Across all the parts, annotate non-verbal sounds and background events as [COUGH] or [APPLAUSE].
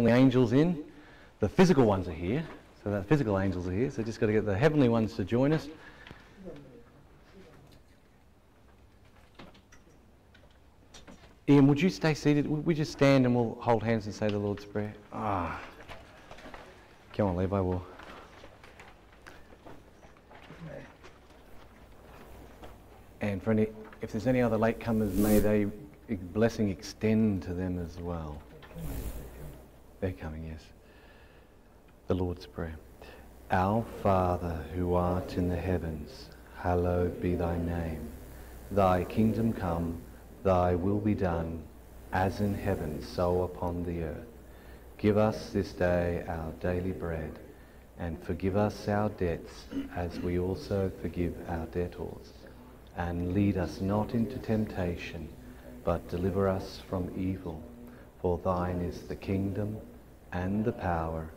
heavenly angels in. The physical ones are here. So the physical angels are here. So just got to get the heavenly ones to join us. Ian, would you stay seated? We just stand and we'll hold hands and say the Lord's Prayer? Ah. Come on, Levi, we'll. And for any, if there's any other latecomers, may they blessing extend to them as well. They're coming, yes. The Lord's Prayer. Our Father who art in the heavens, hallowed be thy name. Thy kingdom come, thy will be done, as in heaven, so upon the earth. Give us this day our daily bread, and forgive us our debts, as we also forgive our debtors. And lead us not into temptation, but deliver us from evil. For thine is the kingdom, and the power,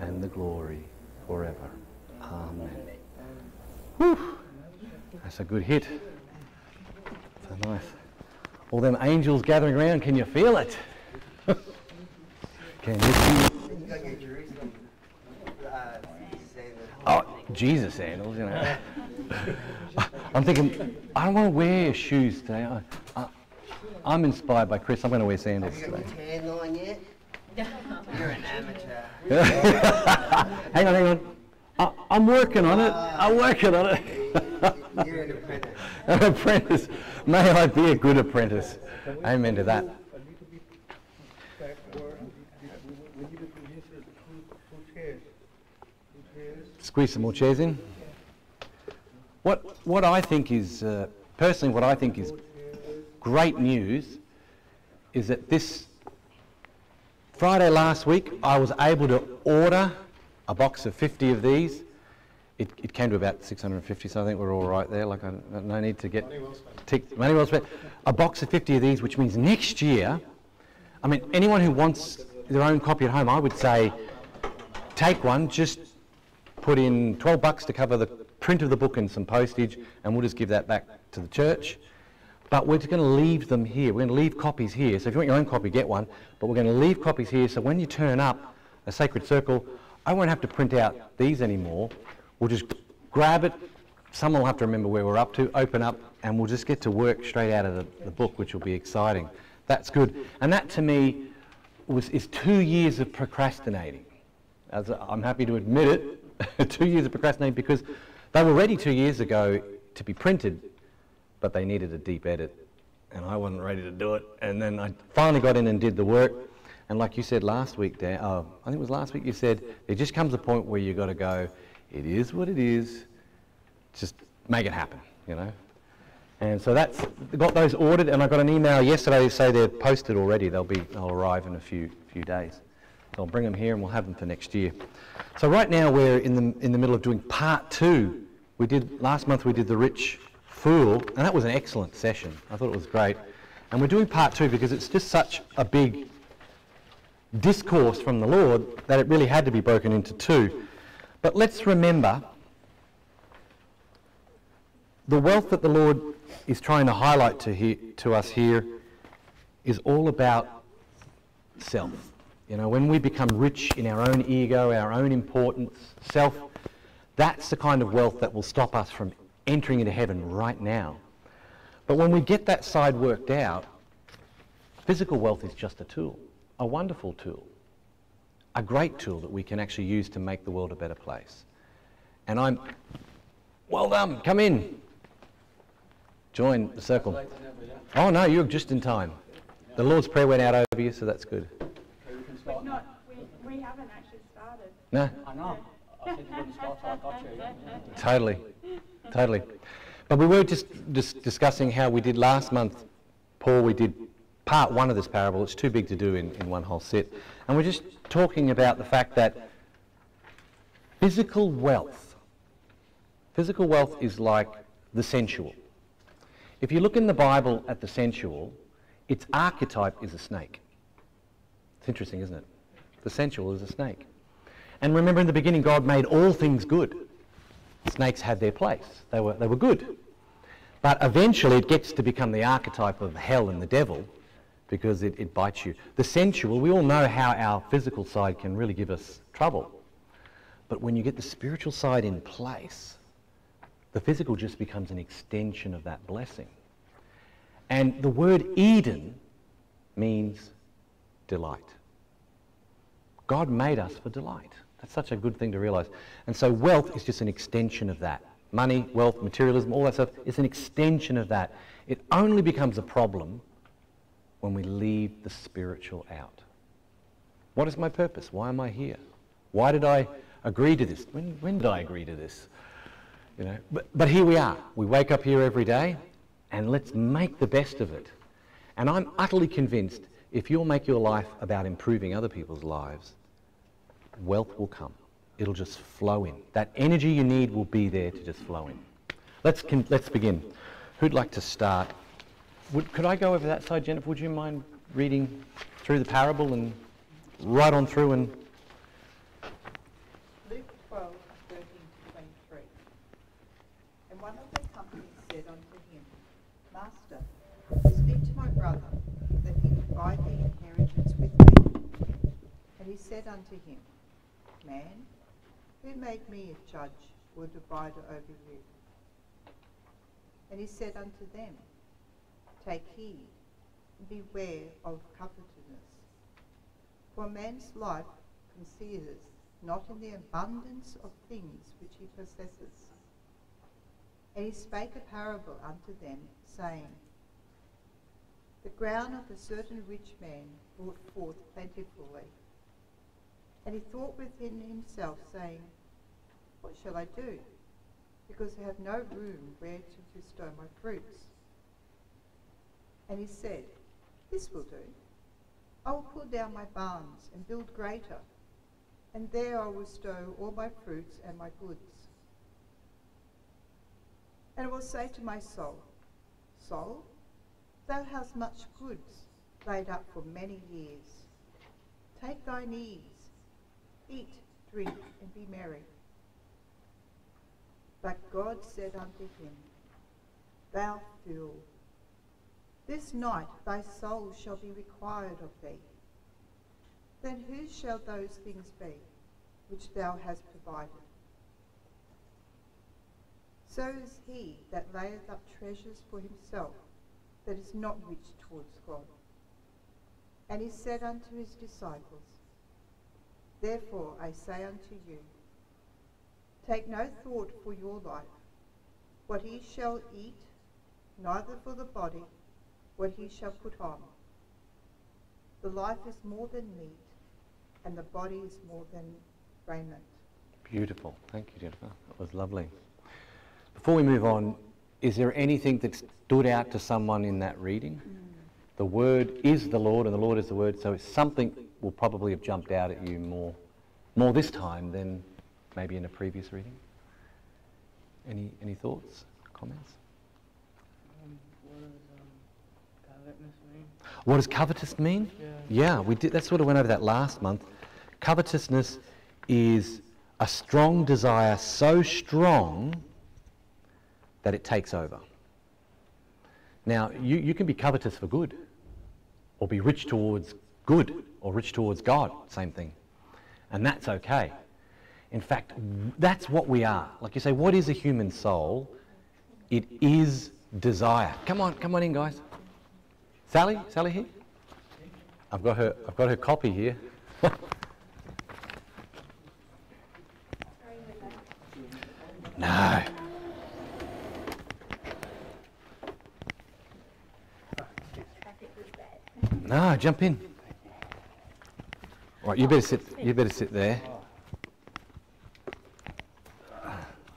and the glory, forever. Amen. Whew. That's a good hit. So nice. All them angels gathering around, can you feel it? [LAUGHS] can you see? Oh, Jesus sandals, you know. [LAUGHS] I'm thinking, I don't want to wear shoes today. I, am inspired by Chris. I'm going to wear sandals Have you got today. your tan line yet? You're an amateur. [LAUGHS] hang on, hang on. I, I'm working on it. I'm working on it. [LAUGHS] You're an apprentice. An [LAUGHS] apprentice. May I be a good apprentice. Amen to that. a little bit back or we need to produce two, two chairs. Two chairs. Squeeze some more chairs in. What, what I think is, uh, personally, what I think is great news is that this Friday last week, I was able to order a box of 50 of these. It, it came to about 650, so I think we're all right there. Like, I, no need to get ticked. Money well spent. A box of 50 of these, which means next year, I mean, anyone who wants their own copy at home, I would say take one, just put in 12 bucks to cover the print of the book and some postage, and we'll just give that back to the church. But we're just going to leave them here. We're going to leave copies here. So if you want your own copy, get one. But we're going to leave copies here. So when you turn up a sacred circle, I won't have to print out these anymore. We'll just grab it. Someone will have to remember where we're up to, open up, and we'll just get to work straight out of the, the book, which will be exciting. That's good. And that to me was, is two years of procrastinating. As I'm happy to admit it, [LAUGHS] two years of procrastinating because they were ready two years ago to be printed, but they needed a deep edit. And I wasn't ready to do it. And then I finally got in and did the work. And like you said last week, Dan, oh, I think it was last week you said, there just comes a point where you've got to go, it is what it is, just make it happen, you know? And so that's got those ordered, and I got an email yesterday to say they're posted already. They'll be they'll arrive in a few few days. So I'll bring them here, and we'll have them for next year. So right now we're in the in the middle of doing part two. We did last month. We did the rich fool, and that was an excellent session. I thought it was great. And we're doing part two because it's just such a big discourse from the Lord that it really had to be broken into two. But let's remember the wealth that the Lord is trying to highlight to, he, to us here is all about self. You know, when we become rich in our own ego, our own importance, self, that's the kind of wealth that will stop us from entering into heaven right now. But when we get that side worked out, physical wealth is just a tool, a wonderful tool, a great tool that we can actually use to make the world a better place. And I'm, well done, come in. Join the circle. Oh no, you're just in time. The Lord's Prayer went out over you, so that's good. We've not, we, we haven't actually started. No, I know. I said you wouldn't start till I got you. totally, totally. But we were just dis- discussing how we did last month, Paul, we did part one of this parable. It's too big to do in, in one whole sit. And we're just talking about the fact that physical wealth, physical wealth is like the sensual. If you look in the Bible at the sensual, its archetype is a snake. It's interesting, isn't it? The sensual is a snake. And remember in the beginning, God made all things good. Snakes had their place. They were, they were good. But eventually it gets to become the archetype of hell and the devil, because it, it bites you. The sensual, we all know how our physical side can really give us trouble. But when you get the spiritual side in place, the physical just becomes an extension of that blessing. And the word Eden means delight. God made us for delight. That's such a good thing to realize. And so wealth is just an extension of that. Money, wealth, materialism, all that stuff is an extension of that. It only becomes a problem when we leave the spiritual out. What is my purpose? Why am I here? Why did I agree to this? When, when did I agree to this? You know, but, but here we are. We wake up here every day and let's make the best of it. And I'm utterly convinced if you'll make your life about improving other people's lives, wealth will come. It'll just flow in. That energy you need will be there to just flow in. Let's, let's begin. Who'd like to start? Would, could I go over that side, Jennifer? Would you mind reading through the parable and right on through and Luke 12, 13 to 23. And one of the company said unto him, Master, speak to my brother, that he divide the inheritance with me. And he said unto him, Man, who made me a judge or divider over you? And he said unto them, Take heed, and beware of covetousness. For man's life consists not in the abundance of things which he possesses. And he spake a parable unto them, saying, The ground of a certain rich man brought forth plentifully. And he thought within himself, saying, What shall I do? Because I have no room where to bestow my fruits. And he said, This will do. I will pull down my barns and build greater, and there I will stow all my fruits and my goods. And I will say to my soul, Soul, thou hast much goods laid up for many years. Take thine ease, eat, drink, and be merry. But God said unto him, Thou fool, this night thy soul shall be required of thee. Then whose shall those things be which thou hast provided? So is he that layeth up treasures for himself, that is not rich towards God. And he said unto his disciples, Therefore I say unto you, Take no thought for your life, what ye shall eat, neither for the body, what he shall put on. The life is more than meat, and the body is more than raiment. Beautiful. Thank you, Jennifer. That was lovely. Before we move on, is there anything that stood out to someone in that reading? Mm. The word is the Lord, and the Lord is the word, so it's something will probably have jumped out at you more, more this time than maybe in a previous reading. Any any thoughts, comments? Um, what does um, covetousness mean? What does covetous mean? Yeah. Yeah, we did. That sort of went over that last month. Covetousness is a strong desire, so strong that it takes over. Now, you, you can be covetous for good, or be rich towards good, or rich towards God, same thing. And that's okay. In fact, that's what we are. Like you say, what is a human soul? It is desire. Come on, come on in, guys. Sally, Sally here. I've got her. I've got her copy here. [LAUGHS] no. No, jump in. Right, you better sit. You better sit there. I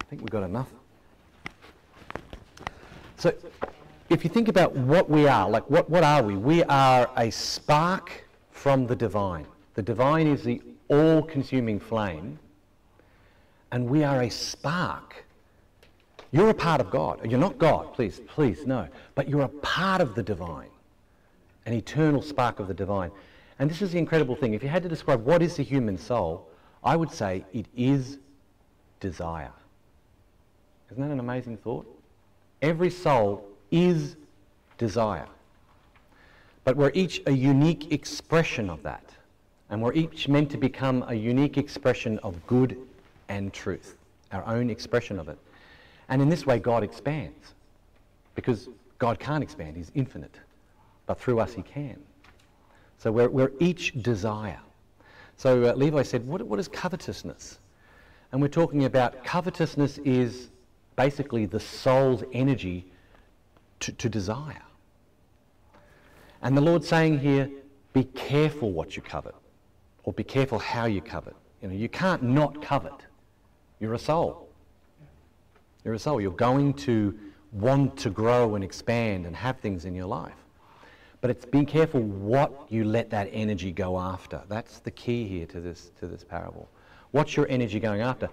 think we've got enough. So, if you think about what we are, like what, what are we? We are a spark from the divine. The divine is the all consuming flame, and we are a spark. You're a part of God. You're not God, please, please, no. But you're a part of the divine, an eternal spark of the divine. And this is the incredible thing. If you had to describe what is the human soul, I would say it is desire. Isn't that an amazing thought? Every soul is desire. But we're each a unique expression of that. And we're each meant to become a unique expression of good and truth, our own expression of it. And in this way, God expands. Because God can't expand, He's infinite. But through us, He can. So we're, we're each desire. So uh, Levi said, what, what is covetousness? And we're talking about covetousness is basically the soul's energy to, to desire. And the Lord's saying here, be careful what you covet, or be careful how you covet. You know, you can't not covet. You're a soul. You're a soul. You're going to want to grow and expand and have things in your life. But it's being careful what you let that energy go after. That's the key here to this, to this parable. What's your energy going after?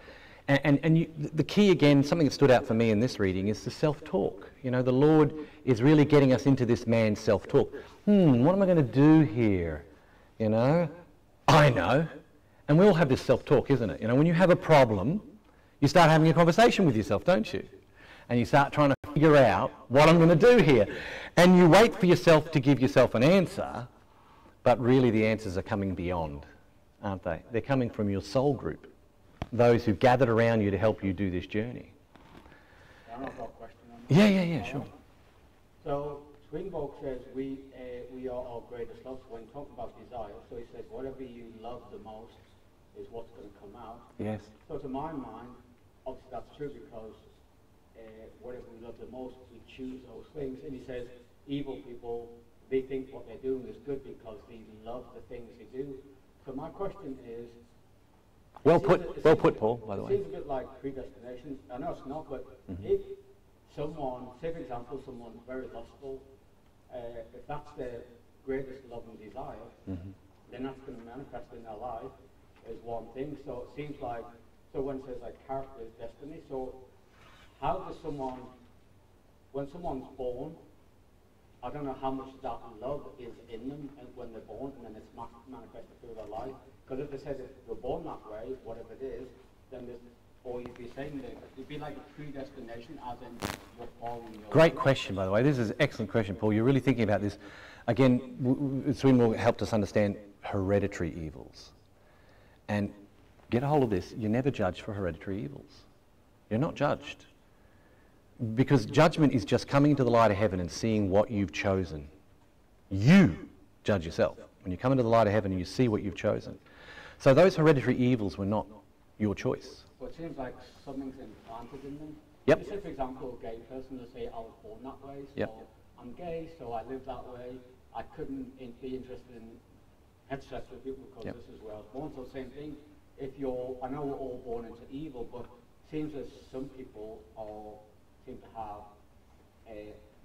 And, and, and you, the key again, something that stood out for me in this reading is the self-talk. You know, the Lord is really getting us into this man's self-talk. Hmm, what am I going to do here? You know, I know. And we all have this self-talk, isn't it? You know, when you have a problem, you start having a conversation with yourself, don't you? And you start trying to figure out what I'm going to do here. And you wait for yourself to give yourself an answer, but really the answers are coming beyond, aren't they? They're coming from your soul group, those who've gathered around you to help you do this journey. I've a question on. Yeah, yeah, yeah, sure. So Swedenborg says we uh, we are our greatest love. When talking about desire, so he says whatever you love the most is what's going to come out. Yes. So to my mind, obviously that's true because whatever we love the most, we choose those things. And he says evil people they think what they're doing is good because they love the things they do. So my question is. Well put, a- well put, Paul, by the way, It seems a bit like predestination. I know it's not, but Mhm. if someone, say for example, someone very lustful, uh, if that's their greatest love and desire, Mhm. then that's going to manifest in their life as one thing. So it seems like, so it says like character is destiny, so how does someone, when someone's born, I don't know how much that love is in them when they're born and then it's manifested through their life. Because if they said if we're born that way, whatever it is, then there's, or you'd be saying that it'd be like a predestination as in we're following your Great question, by the way. This is an excellent question, Paul. You're really thinking about this. Again, Swedenborg helped us understand hereditary evils. And get a hold of this. You're never judged for hereditary evils. You're not judged. Because judgment is just coming into the light of heaven and seeing what you've chosen. You judge yourself. When you come into the light of heaven and you see what you've chosen. So those hereditary evils were not your choice. So it seems like something's implanted in them. Yep. Say, for example, a gay person will say, I was born that way, so Yep. I'm gay, so I live that way. I couldn't in, be interested in heterosexual people because Yep. this is where I was born. So same thing, if you're, I know we're all born into evil, but it seems as some people are, seem to have, uh,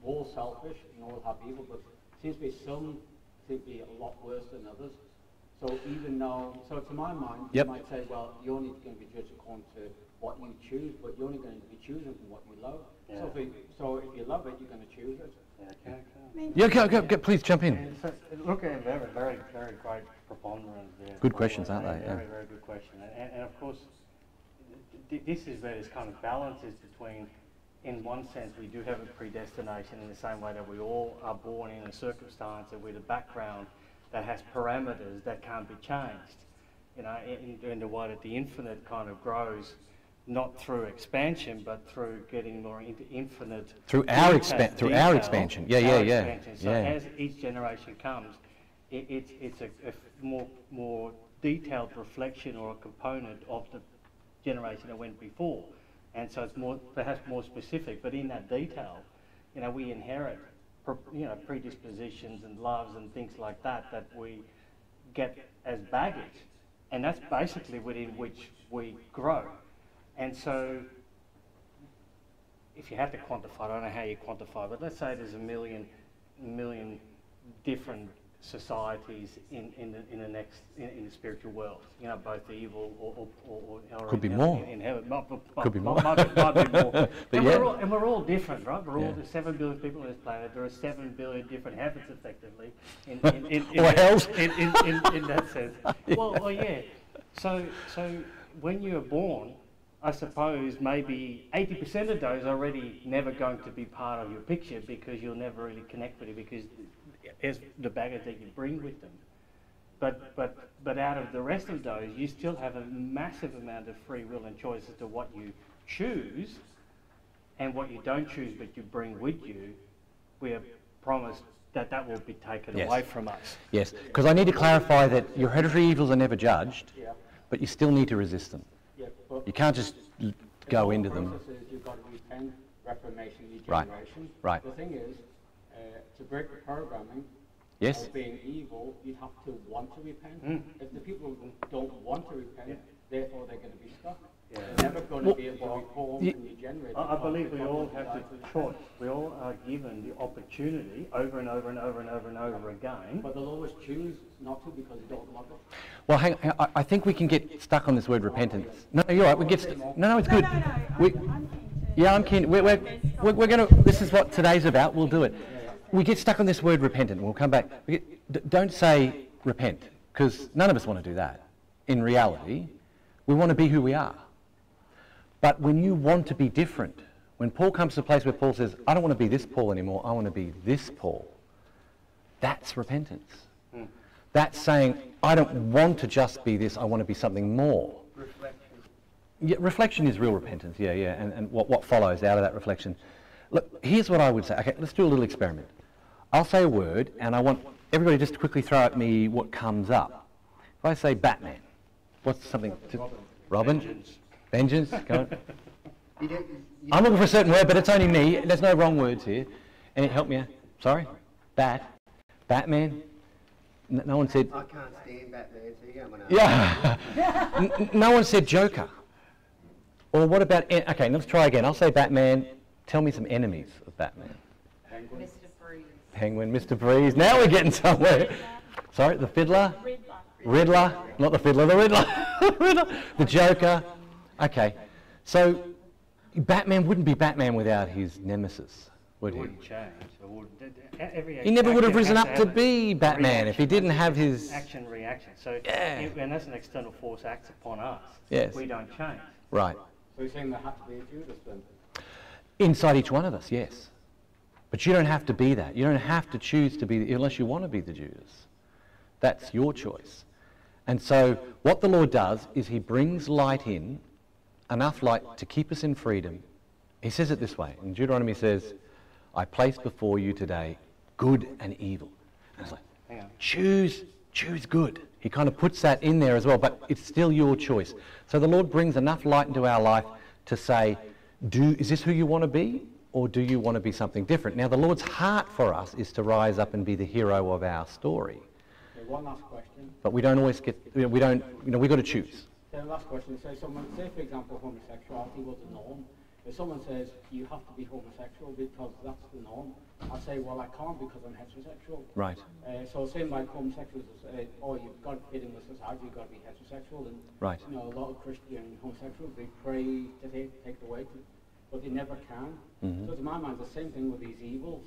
we're all selfish and all have evil, but seems to be some seem to be a lot worse than others. So even though, so to my mind, Yep. you might say, well, you're only going to be judged according to what you choose, but you're only going to be choosing from what you love. So, if you, so if you love it, you're going to choose it. Yeah, can I- can I- I Yeah, go, go, go, please jump in. And so, look at very, very, very great preponderance there. Good by questions, aren't they? Very, Yeah. very good question. And, and of course, th- th- this is where this kind of balance is between, in one sense, we do have a predestination in the same way that we all are born in a circumstance and with a background that has parameters that can't be changed. You know, in, in the way that the infinite kind of grows, not through expansion, but through getting more into infinite. Through our detail- expan- through our expansion. Yeah, yeah, yeah, expansion. So yeah. as each generation comes, it, it's, it's a, a more, more detailed reflection or a component of the generation that went before. And so it's more, perhaps more specific, but in that detail, you know, we inherit, you know, predispositions and loves and things like that that we get as baggage. And that's basically within which we grow. And so if you have to quantify, I don't know how you quantify, but let's say there's a million, million different societies in, in, the, in the next, in, in the spiritual world, you know, both evil or, or, or, or Could be more. In, heaven. Could be more. Might, be- might be more. [LAUGHS] And, yeah. we're all, and we're all different, right? We're all, Yeah. there's seven billion people on this planet. There are seven billion different heavens, effectively, in, in, in, in, Or that- [LAUGHS] in, in, in, in that sense. [LAUGHS] Well, well, yeah. So, so when you're born, I suppose maybe 80% of those are already never going to be part of your picture because you'll never really connect with it because is the baggage that you bring with them. But, but, but out of the rest of those, you still have a massive amount of free will and choice as to what you choose and what you don't choose but you bring with you. We are promised that that will be taken Yes. away from us. Yes, because I need to clarify that your hereditary evils are never judged, Yeah, but you still need to resist them. Yeah, but. You can't just l- go into them. is you've got to repent, reformation, Right, regeneration. right. The thing is, uh, to break the programming Yes? of being evil, you have to want to repent. Mm. If the people don't want to repent, therefore they're going to be stuck. Yeah. They're never going to be able to reform y- and regenerate. I, I believe we all have the choice. We all are given the opportunity over and over and over and over and over again. But they'll always choose not to because they don't love it. Well, hang, hang- I, I think we can get stuck on this word repentance. No, no, you're right. We get st- no, no, it's good. no, no, We, I'm, I'm keen to. yeah, I'm keen. We're, we're, we're, we're going to. This is what today's about. We'll do it. We get stuck on this word repentant. We'll come back. We get, d- don't say repent because none of us want to do that. In reality, we want to be who we are. But when you want to be different, when Paul comes to a place where Paul says, I don't want to be this Paul anymore, I want to be this Paul, that's repentance. That's saying, I don't want to just be this, I want to be something more. Reflection. Yeah, reflection is real repentance, yeah, yeah, and, and what, what follows out of that reflection. Look, here's what I would say. Okay, let's do a little experiment. I'll say a word, and I want everybody just to quickly throw at me what comes up. If I say Batman, what's something to... Robin? Vengeance. Vengeance? Go on. You don't, you I'm looking for a certain word, but it's only me. There's no wrong words here. Any help me? out? Sorry? Bat? Batman? N- no one said... I can't stand Batman, so you go on. Yeah. [LAUGHS] N- n- no one said Joker. Or what about... en- Okay, let's try again. I'll say Batman. Tell me some enemies of Batman. Penguin. Mr. Freeze. Penguin, Mr. Breeze. Now we're getting somewhere. Sorry, the Fiddler? Riddler. Riddler. Not the Fiddler, the Riddler. Riddler. [LAUGHS] The Joker. Okay. So Batman wouldn't be Batman without his nemesis, would It he? wouldn't change. It would, th- th- every He never would have risen up to have a be Batman if he didn't have his... Action, reaction. So, Yeah. if- and as an external force acts upon us, Yes. we don't change. Right. So you're saying there had to be a Judas then? Inside each one of us, yes. But you don't have to be that. You don't have to choose to be, unless you want to be the Judas. That's your choice. And so what the Lord does is he brings light in, enough light to keep us in freedom. He says it this way. In Deuteronomy says, I place before you today good and evil. And it's like, choose, choose good. He kind of puts that in there as well, but it's still your choice. So the Lord brings enough light into our life to say, do, is this who you want to be? Or do you want to be something different? Now, the Lord's heart for us is to rise up and be the hero of our story. Okay, one last question. But we don't always get, we don't, you know, we've got to choose. So the last question, say someone, say for example homosexuality was the norm. If someone says you have to be homosexual because that's the norm, I say, well I can't because I'm heterosexual. Right. Uh, so same like homosexuals, uh, oh you've got to fit in with society, you've got to be heterosexual. And Right. you know, a lot of Christian homosexuals, they pray to take, take the to, but they never can. Mhm. So to my mind, the same thing with these evils.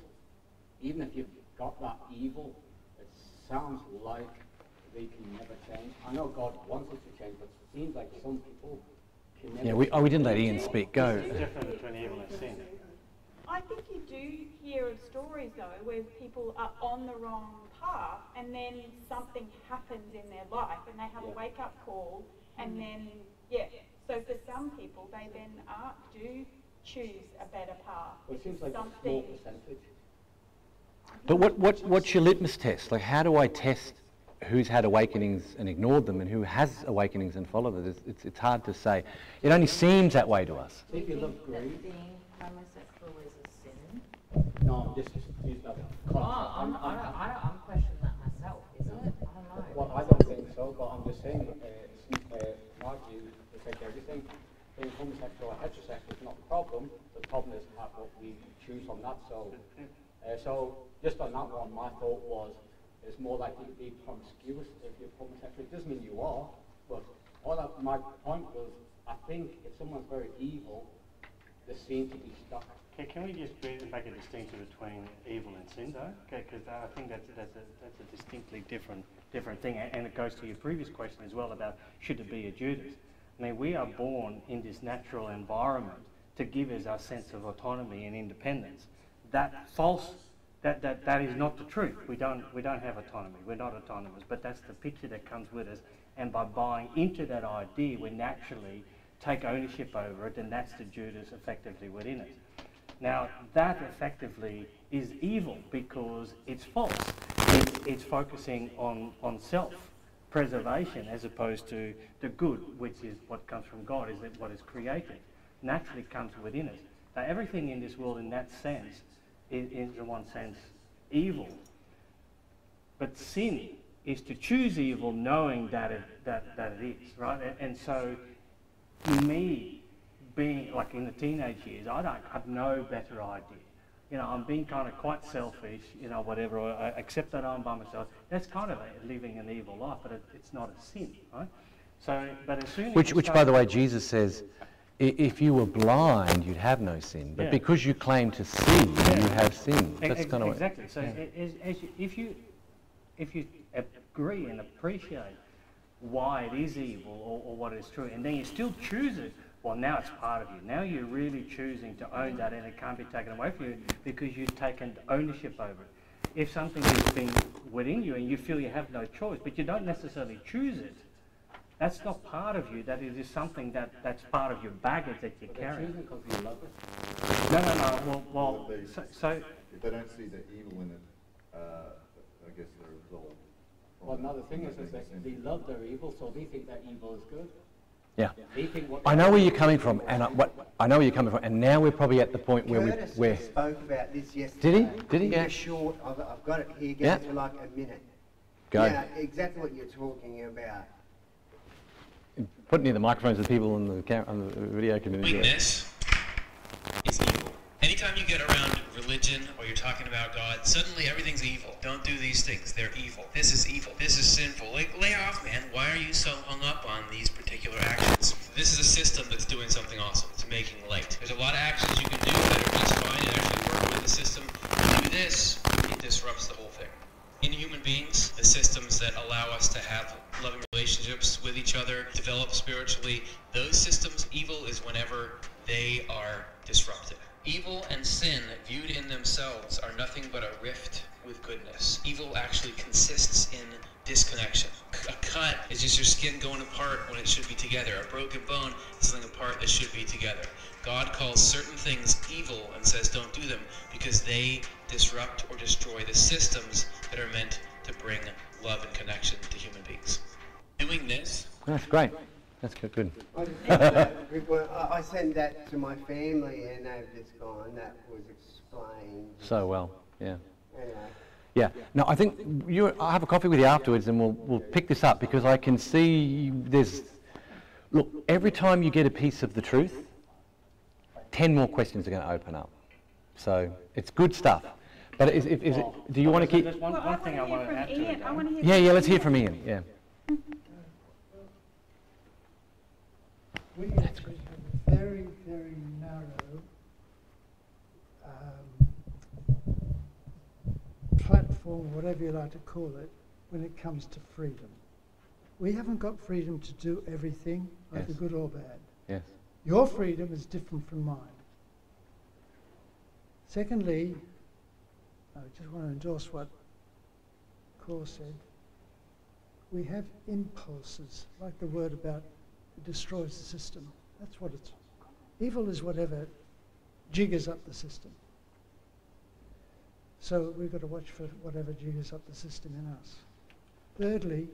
Even if you've got that evil, it sounds like they can never change. I know God wants us to change, but seems like some people can never Yeah, we, oh, we didn't let Ian speak. Go. There's a difference between evil and sin. I think you do hear of stories though where people are on the wrong path and then something happens in their life and they have a wake up call and then yeah. So for some people they then are do choose a better path. But it seems like a small percentage. But what, what, what's your litmus test? Like, how do I test who's had awakenings and ignored them and who has awakenings and followed it? It's, it's, it's hard to say. It only seems that way to us. So if you love that being homosexual is a sin? no, just use that Oh, concept. I'm, I don't, I don't, I'm questioning that myself, is it? I don't know. Well, I don't think so, but I'm just saying, uh, since, uh, my view, it's like everything, being homosexual or heterosexual is not the problem, the problem is how, what we choose on that, so, uh, so, just on that one, my thought was, it's more likely to be promiscuous if you're homosexual, it doesn't mean you are, but all that, my point was, I think if someone's very evil, they seem to be stuck. Okay, can we just make a distinction between evil and sin, though? Okay, because I think that's, that's, a, that's a distinctly different, different thing, and it goes to your previous question as well about should it be a Judas. I mean, we are born in this natural environment to give us our sense of autonomy and independence. That false That, that, that is not the truth. We don't, we don't have autonomy. We're not autonomous. But that's the picture that comes with us. And by buying into that idea, we naturally take ownership over it, and that's the Judas effectively within us. Now, that effectively is evil because it's false. It's, it's focusing on, on self preservation as opposed to the good, which is what comes from God, is that what is created naturally comes within us. Now, everything in this world, in that sense, is, is in one sense evil. But sin is to choose evil knowing that it, that, that it is, right? And, and so, me being like in the teenage years, I don't have no better idea. You know, I'm being kind of quite selfish, you know, whatever, I accept that I'm by myself. That's kind of a, living an evil life, but it, it's not a sin, right? So, but as soon as Which, which by the way, Jesus says, if you were blind, you'd have no sin. But Yeah. because you claim to see, you have sin. That's kind of exactly. So a- as, as you, if you if you agree and appreciate why it is evil or, or what is true, and then you still choose it, well, now it's part of you. Now you're really choosing to own that, and it can't be taken away from you because you've taken ownership over it. If something has been within you and you feel you have no choice, but you don't necessarily choose it, that's not part of you. That is just something that, that's part of your baggage that you But they're carry. because you love it. No, no, no. Well, well Well, they- so, so If they don't see the evil in it, uh, I guess they're absolved. from Well, another thing is, is that they love their evil, so they think that evil is good. yeah. They think what I know where you're coming from, and I, what, I know where you're coming from, and now we're probably at the point where we, Curtis where, spoke about this yesterday. Did he? Did he? Yeah. a short, I've, I've got it here, Yeah. get it to like a minute. go, Yeah, exactly what you're talking about. Put near the microphones so people on the, cam- on the video Doing hear. this is evil. Anytime you get around religion or you're talking about God, suddenly everything's evil. Don't do these things. They're evil. This is evil. This is sinful. Like, lay off, man. Why are you so hung up on these particular actions? This is a system that's doing something awesome. It's making light. There's a lot of actions you can do that are just fine and actually work with the system. Do this, it disrupts the. In human beings, the systems that allow us to have loving relationships with each other, develop spiritually, those systems, evil is whenever they are disrupted. Evil and sin, viewed in themselves, are nothing but a rift with goodness. Evil actually consists in disconnection. A cut is just your skin going apart when it should be together. A broken bone is something apart that should be together. God calls certain things evil and says don't do them because they disrupt or destroy the systems that are meant to bring love and connection to human beings. Doing this That's great. That's good. good. I just think that people- I I sent that to my family and they've just gone, that was explained. So well, yeah. Anyway. Yeah. No, I think you. I'll have a coffee with you afterwards, and we'll we'll pick this up because I can see there's. Look, every time you get a piece of the truth, ten more questions are going to open up. So it's good stuff. But is, is, is it, do you want to keep? There's one, Well, one thing I wanna want to hear add from to Ian. it. I want to hear. Yeah, from yeah. Let's hear from Ian. Yeah. We actually have a very, very narrow um, platform, whatever you like to call it, when it comes to freedom. We haven't got freedom to do everything, either Yes. good or bad. Yes. Your freedom is different from mine. Secondly, I just want to endorse what Core said. We have impulses, like the word about it destroys the system. That's what it's. Evil is whatever jiggers up the system. So we've got to watch for whatever jiggers up the system in us. Thirdly,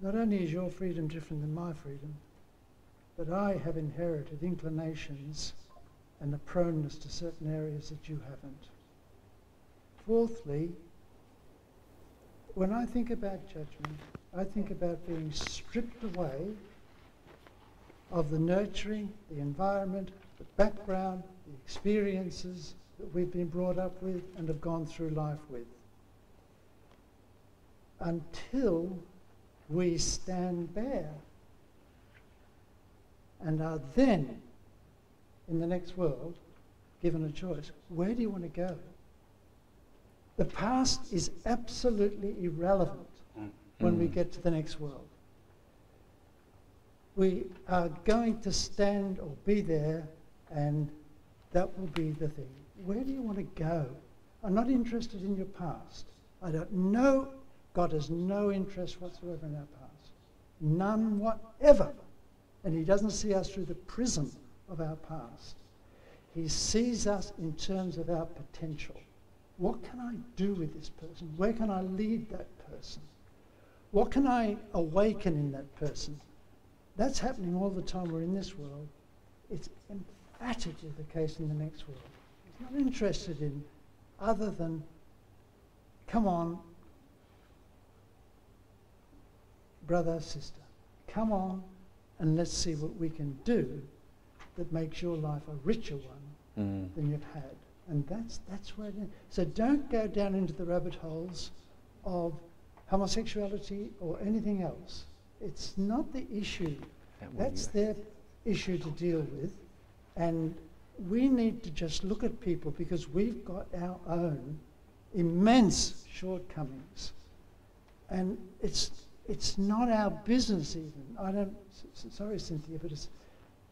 not only is your freedom different than my freedom, but I have inherited inclinations and a proneness to certain areas that you haven't. Fourthly, when I think about judgment, I think about being stripped away of the nurturing, the environment, the background, the experiences that we've been brought up with and have gone through life with. Until we stand bare and are then, in the next world, given a choice. Where do you want to go? The past is absolutely irrelevant mm. when we mm. get to the next world. We are going to stand or be there, and that will be the thing. Where do you want to go? I'm not interested in your past. I don't know. God has no interest whatsoever in our past. None whatever. And He doesn't see us through the prism of our past. He sees us in terms of our potential. What can I do with this person? Where can I lead that person? What can I awaken in that person? That's happening all the time we're in this world. It's emphatically the case in the next world. Not interested in other than, come on, brother, sister, come on and let's see what we can do that makes your life a richer one Mm. than you've had. And that's, that's where it is. So don't go down into the rabbit holes of homosexuality or anything else. It's not the issue. That That's their issue to deal with. And we need to just look at people because we've got our own immense shortcomings. And it's, it's not our business even. I don't, sorry Cynthia, but it's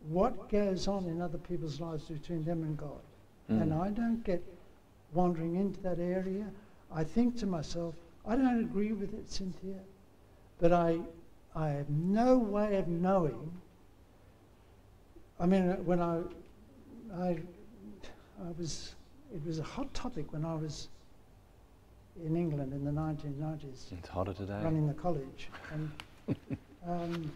what goes on in other people's lives between them and God. And Mm. I don't get wandering into that area. I think to myself, I don't agree with it, Cynthia, but I, I have no way of knowing. I mean, when I, I, I was, it was a hot topic when I was in England in the 1990s It's hotter today. running the college. And, [LAUGHS] um,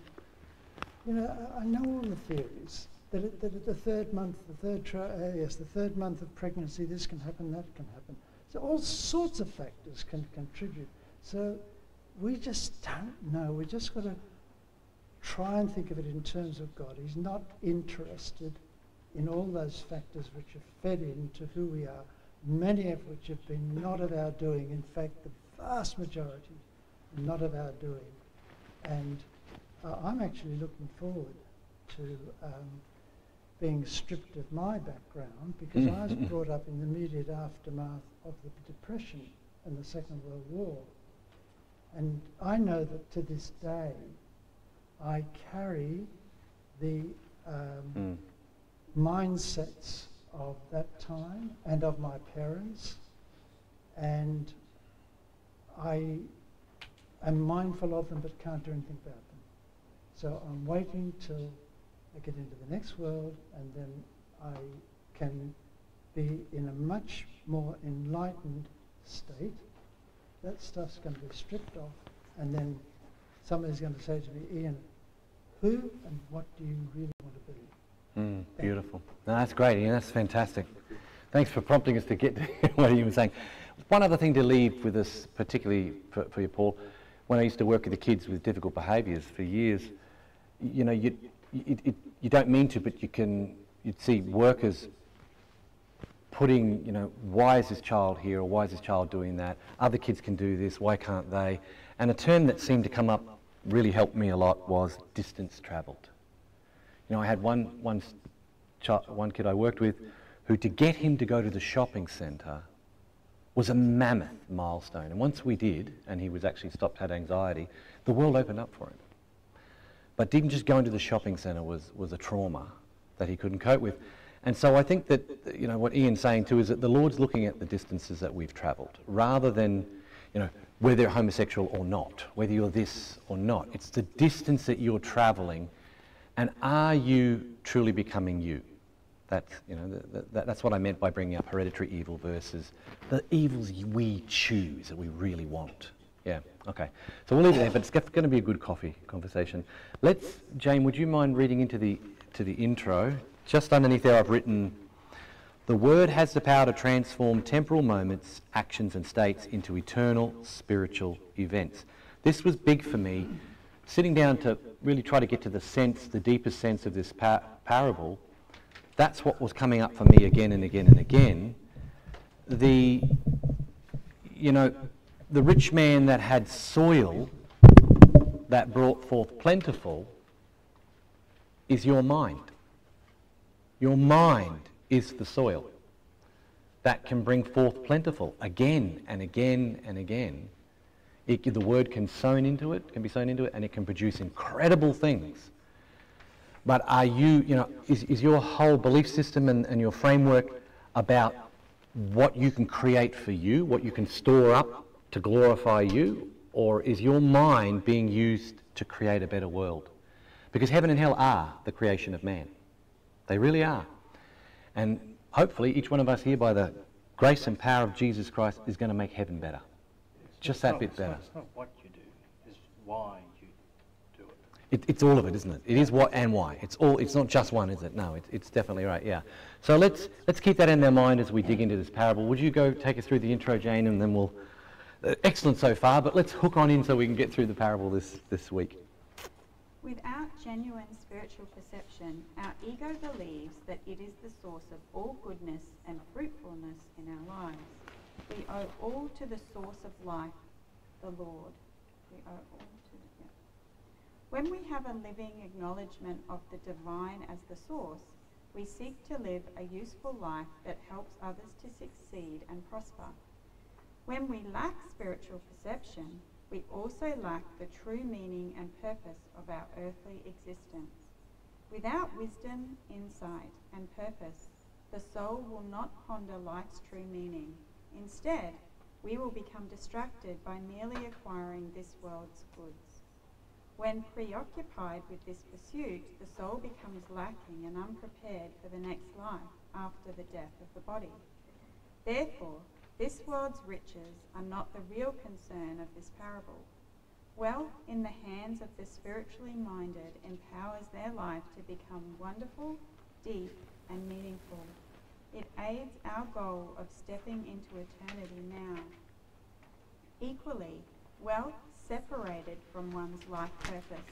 you know, I, know all the theories. That, at, that at the third month, the third tri- uh, yes, the third month of pregnancy, this can happen, that can happen. So all sorts of factors can contribute. So we just don't know. We just got to try and think of it in terms of God. He's not interested in all those factors which are fed into who we are, many of which have been not of our doing. In fact, the vast majority not of our doing. And uh, I'm actually looking forward to um, being stripped of my background because I was [LAUGHS] brought up in the immediate aftermath of the Depression and the Second World War. And I know that to this day, I carry the um, Mm. Mindsets of that time and of my parents, and I am mindful of them but can't do anything about them. So I'm waiting till I get into the next world, and then I can be in a much more enlightened state. That stuff's going to be stripped off, and then somebody's going to say to me, Ian, who and what do you really want to be? Mm, beautiful. No, that's great, Ian. That's fantastic. Thanks for prompting us to get [LAUGHS] to what you were saying. One other thing to leave with us, particularly for, for you, Paul, when I used to work with the kids with difficult behaviours for years, you know, you, you, you don't mean to, but you can, you'd see workers putting, you know, why is this child here or why is this child doing that? Other kids can do this, why can't they? And a term that seemed to come up really helped me a lot was distance travelled. You know, I had one, one, one kid I worked with who, to get him to go to the shopping centre, was a mammoth milestone. And once we did, and he was actually stopped, had anxiety, the world opened up for him. But even just going to the shopping centre was, was a trauma that he couldn't cope with. And so I think that, you know, what Ian's saying too is that the Lord's looking at the distances that we've travelled, rather than, you know, whether you're homosexual or not, whether you're this or not. It's the distance that you're travelling, and are you truly becoming you? That's, you know, th th that, that's what I meant by bringing up hereditary evil versus the evils we choose that we really want. Yeah, okay. So we'll leave it there, but it's going to be a good coffee conversation. Let's, Jane, would you mind reading into the, to the intro? Just underneath there I've written, the word has the power to transform temporal moments, actions and states into eternal spiritual events. This was big for me, sitting down to really try to get to the sense, the deepest sense of this par- parable. That's what was coming up for me again and again and again. The, you know, the rich man that had soil that brought forth plentiful is your mind. Your mind is the soil that can bring forth plentiful again and again and again. It, the word can sown into it, can be sown into it, and it can produce incredible things. But are you, you know, is, is your whole belief system and, and your framework about what you can create for you, what you can store up to glorify you, or is your mind being used to create a better world? Because heaven and hell are the creation of man. They really are. And hopefully, each one of us here, by the grace and power of Jesus Christ, is going to make heaven better. Just that not- bit it's not- better. It's not what you do, it's why you do it. It, it's all of it, isn't it? It is what and why. It's all. It's not just one, is it? No, it, it's definitely right. Yeah. So let's let's keep that in our mind as we dig into this parable. Would you go take us through the intro, Jane, and then we'll. Uh, excellent so far, but let's hook on in so we can get through the parable this this week. Without genuine spiritual perception, our ego believes that it is the source of all goodness and fruitfulness in our lives. We owe all to the source of life, the Lord. We owe all to yeah. When we have a living acknowledgement of the divine as the source, we seek to live a useful life that helps others to succeed and prosper. When we lack spiritual perception, we also lack the true meaning and purpose of our earthly existence. Without wisdom, insight, and purpose, the soul will not ponder life's true meaning. Instead, we will become distracted by merely acquiring this world's goods. When preoccupied with this pursuit, the soul becomes lacking and unprepared for the next life after the death of the body. Therefore, this world's riches are not the real concern of this parable. Wealth in the hands of the spiritually minded empowers their life to become wonderful, deep, and meaningful. It aids our goal of stepping into eternity now. Equally, wealth separated from one's life purpose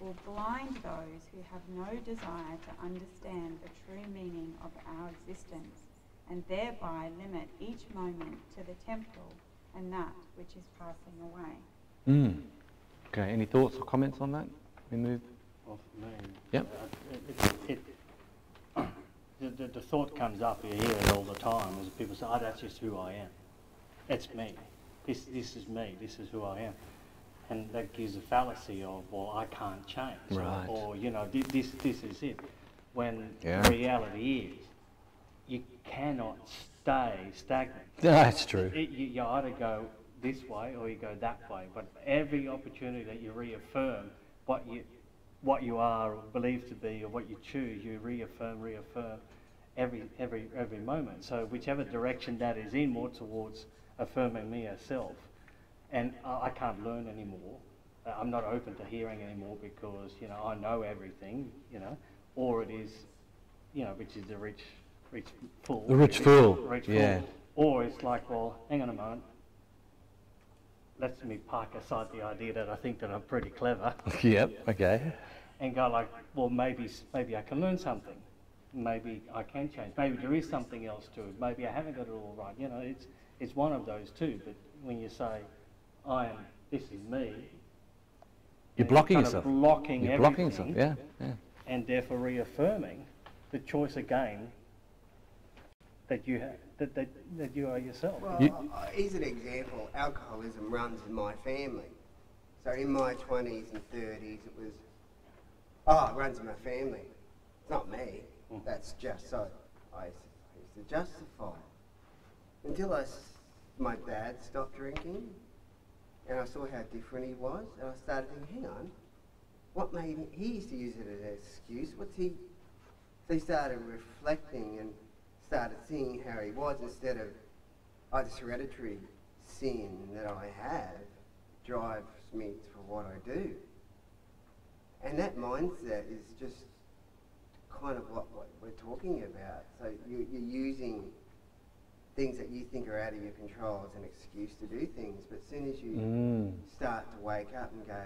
will blind those who have no desire to understand the true meaning of our existence and thereby limit each moment to the temporal and that which is passing away. Mm. Okay. Any thoughts or comments on that? We move. Well, for Yep. uh, it, it, it, the, the, the thought comes up, you hear it all the time, as people say, oh, that's just who I am. It's me. This, this is me. This is who I am. And that gives a fallacy of, well, I can't change. or- Right. Or, you know, thi- this, this is it. When Yeah. the reality is, you cannot stay stagnant. [LAUGHS] That's true. It, you, you either go this way or you go that way. But every opportunity that you reaffirm what you, what you are or believe to be or what you choose, you reaffirm, reaffirm every, every, every moment. So whichever direction that is in, more towards affirming me as self. And I, I can't learn anymore. Uh, I'm not open to hearing anymore because, you know, I know everything, you know, or it is, you know, which is the rich, rich fool. The rich fool, Rich yeah. fool. Or it's like, well, hang on a moment. Let's me park aside the idea that I think that I'm pretty clever [LAUGHS] yep. Okay. and go like, well, maybe, maybe I can learn something. Maybe I can change. Maybe there is something else to it. Maybe I haven't got it all right. You know, it's, it's one of those two. But when you say, I am, this is me. You're then blocking kind yourself. Of blocking You're blocking yourself. Yeah. Yeah. And therefore reaffirming the choice again that you have, that, that, that you are yourself. Well, You- uh, here's an example. Alcoholism runs in my family. So in my 20s and 30s, it was, oh, it runs in my family. It's not me. Mm-hmm. That's just so. I used to justify it. Until I, my dad stopped drinking, and I saw how different he was, and I started thinking, hang on, what made him, he used to use it as an excuse. What's he, so he started reflecting and started seeing how he was instead of, oh, this hereditary sin that I have drives me for what I do. And that mindset is just kind of what, what we're talking about. So you, you're using things that you think are out of your control as an excuse to do things, but as soon as you Mm. start to wake up and go,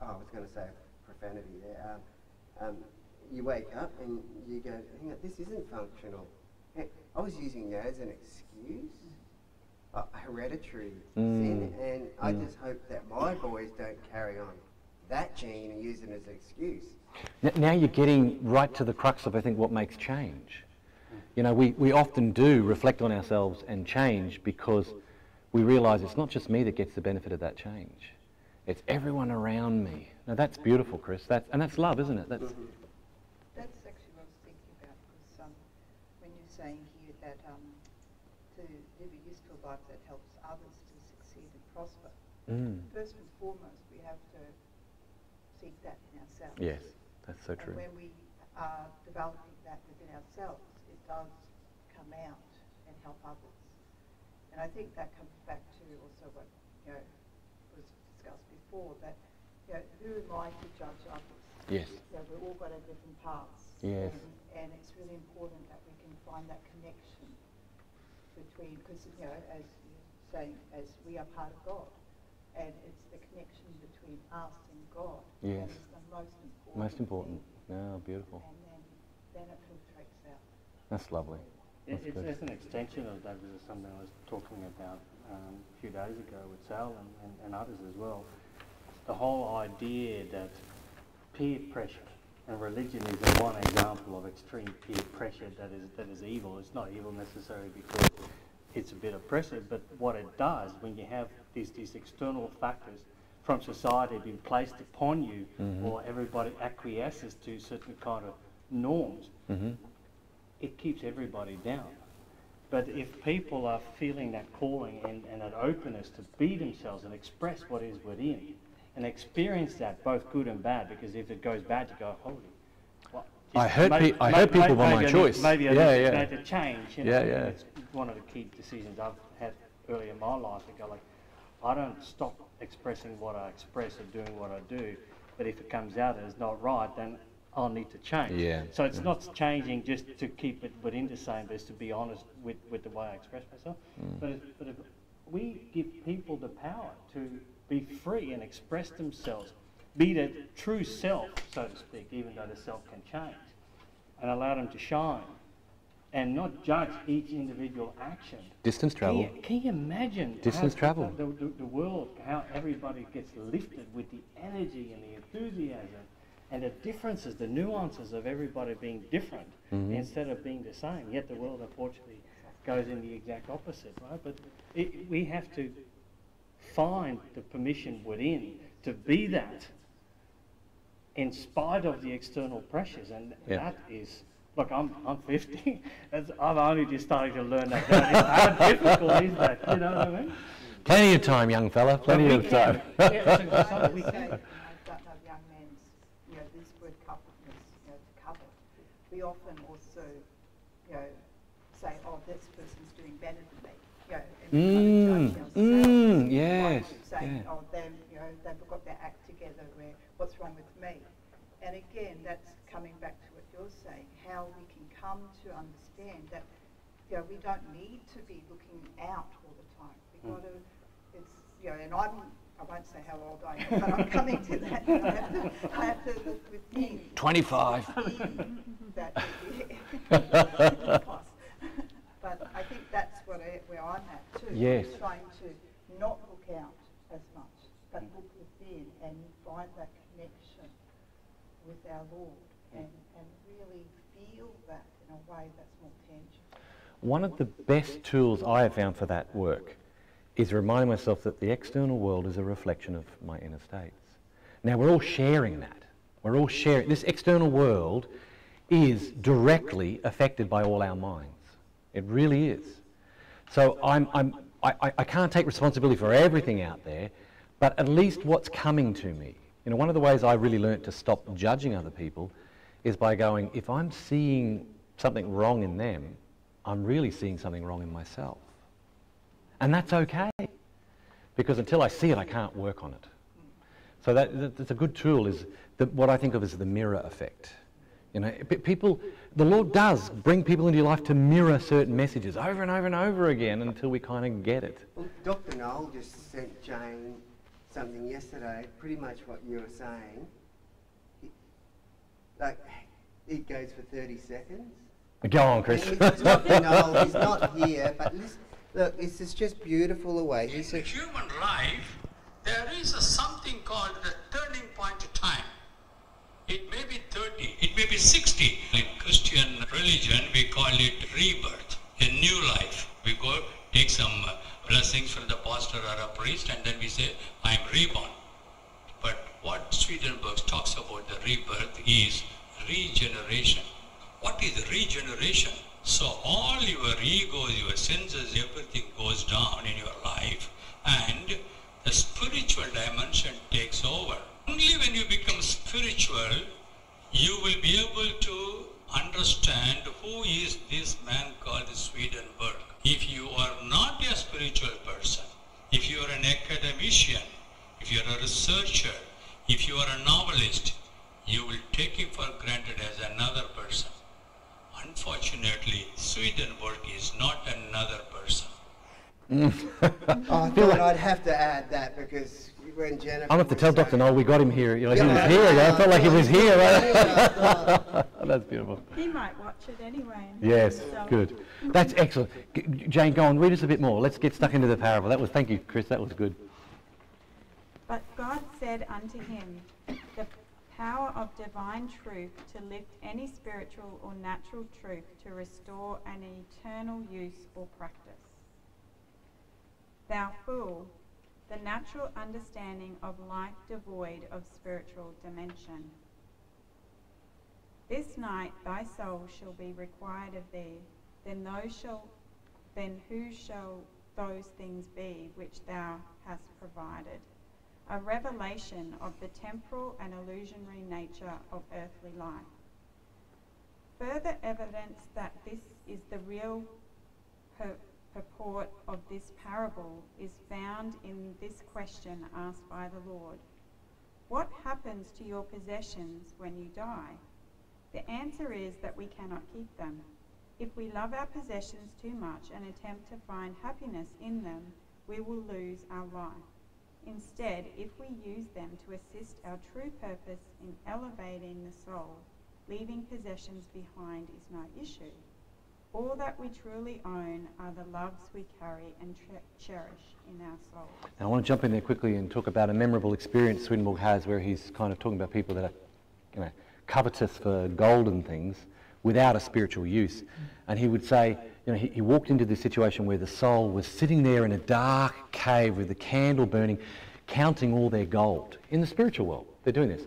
oh, I was going to say profanity there. Um, um, you wake up and you go, hang on, this isn't functional. Hey, I was using that as an excuse, hereditary sin, Mm. and I Mm. just hope that my boys don't carry on that gene and use it as an excuse. Now you're getting right to the crux of, I think, what makes change. You know, we, we often do reflect on ourselves and change because we realise it's not just me that gets the benefit of that change. It's everyone around me. Now that's beautiful, Chris. That's, and that's love, isn't it? That's, That's actually what I was thinking about, because um, when you're saying here that um, to live a useful life that helps others to succeed and prosper. Mm. First and foremost, we have to seek that in ourselves. Yes, so And true. when we are developing that within ourselves, it does come out and help others. And I think that comes back to also what you know was discussed before that you know who am I to judge others? Yes. So we've all got our different paths. Yes. And, and it's really important that we can find that connection between because you know as you're saying as we are part of God, and it's the connection between us and God. Yes. That is the most important. Most important. thing. No, beautiful. And then, then it filtrates out. That's lovely. That's it's, it's an extension of that. This is something I was talking about um, a few days ago with Sal and, and, and others as well. The whole idea that peer pressure and religion is one example of extreme peer pressure that is that is evil. It's not evil necessarily because it's a bit oppressive, but what it does when you have these these external factors from society being placed upon you, Mhm. or everybody acquiesces to certain kind of norms, hmm it keeps everybody down. But if people are feeling that calling and, and that openness to be themselves and express what is within and experience that both good and bad, because if it goes bad, you go, holy. Well, I heard may- pe- I heard people were my maybe need- choice. Maybe I Yeah, need, yeah. need to change. You know, Yeah, yeah. It's one of the key decisions I've had early in my life to go like, I don't stop expressing what I express or doing what I do, but if it comes out and as not right, then I'll need to change. Yeah, So it's yeah. not changing just to keep it within the same, but it's to be honest with, with the way I express myself. Mm. But, if, but if we give people the power to be free and express themselves, be their true self, so to speak, even though the self can change, and allow them to shine, and not judge each individual action. Distance Can travel. you, can you imagine Distance travel. The, the, the world, how everybody gets lifted with the energy and the enthusiasm and the differences, the nuances of everybody being different Mhm. instead of being the same. Yet the world, unfortunately, goes in the exact opposite, right? But it, we have to find the permission within to be that in spite of the external pressures, and Yeah. that is. Look, I'm, I'm 50. [LAUGHS] That's, I'm only just starting to learn that. How difficult is that? You know what I mean? Plenty of time, young fella. Plenty we of can. time. [LAUGHS] Yeah, so- so we can. and I don't know young men's, you know, this word coupledness, you know, to cover. We often also, you know, say, oh, this person's doing better than me, you know, and we Mm, kind of judge ourselves. mm, by yes, Saying, yeah. oh, them, you know, they've got their act together, where, what's wrong with me? And again, that's coming back to what you're saying, how we can come to understand that, you know, we don't need to be looking out all the time. We've Mm. got to, it's, you know, and I'm, I won't say how old I am, but I'm coming to that. I have to, I have to look within. 25. [LAUGHS] That, but I think that's what I, where I'm at too. I'm Yes. Trying to not look out as much, but look within and find that connection with our Lord and, and really feel that in a way that's more tangible. One of the best tools I have found for that work is reminding myself that the external world is a reflection of my inner states. Now, we're all sharing that. We're all sharing. This external world is directly affected by all our minds. It really is. So I'm, I'm, I, I- can't take responsibility for everything out there, but at least what's coming to me. You know, one of the ways I really learnt to stop judging other people is by going, if I'm seeing something wrong in them, I'm really seeing something wrong in myself. And that's okay, because until I see it, I can't work on it. So that, that- that's a good tool is the, what I think of as the mirror effect. You know, people, the Lord does bring people into your life to mirror certain messages over and over and over again until we kind of get it. Well, Dr. Noel just sent Jane something yesterday, pretty much what you were saying. Like, it goes for 30 seconds. Go on, Chris. And it's Dr. Noel, he's not here, but listen, look, this is just beautiful the way he In said. human life, there is a something called the turning point of time. It may be 30, it may be 60. In Christian religion, we call it rebirth, a new life. We go take some uh, blessings from the pastor or a priest, and then we say, I am reborn. But what Swedenborg talks about the rebirth is regeneration. What is regeneration? So all your egos, your senses, everything goes down in your life and the spiritual dimension takes over. Only when you become spiritual, you will be able to understand who is this man called Swedenborg. If you are not a spiritual person, if you are an academician, if you are a researcher, if you are a novelist, you will take him for granted as another person. Unfortunately, Swedenborg is not another person. I thought I'd have to add that because Jennifer. I'm going to have to tell Dr. Noel we got him here. You know, he was here. I felt like he was here. Yeah. [LAUGHS] That's beautiful. He might watch it anyway. Yes, So- good. That's excellent. G- G- Jane, go on, read us a bit more. Let's get stuck into the parable. That was, thank you, Chris, that was good. But God said unto him, The power of divine truth to lift any spiritual or natural truth to restore an eternal use or practice. Thou fool, the natural understanding of life devoid of spiritual dimension. This night thy soul shall be required of thee, then those shall then who shall those things be which thou hast provided? A revelation of the temporal and illusionary nature of earthly life. Further evidence that this is the real purport of this parable is found in this question asked by the Lord What happens to your possessions when you die? The answer is that we cannot keep them. If we love our possessions too much and attempt to find happiness in them, we will lose our life. Instead, if we use them to assist our true purpose in elevating the soul, leaving possessions behind is no issue. All that we truly own are the loves we carry and cherish in our soul. Now, I want to jump in there quickly and talk about a memorable experience Swedenborg has where he's kind of talking about people that are, you know, covetous for golden things without a spiritual use. And he would say, you know, he, he walked into this situation where the soul was sitting there in a dark cave with the candle burning, counting all their gold. In the spiritual world, they're doing this,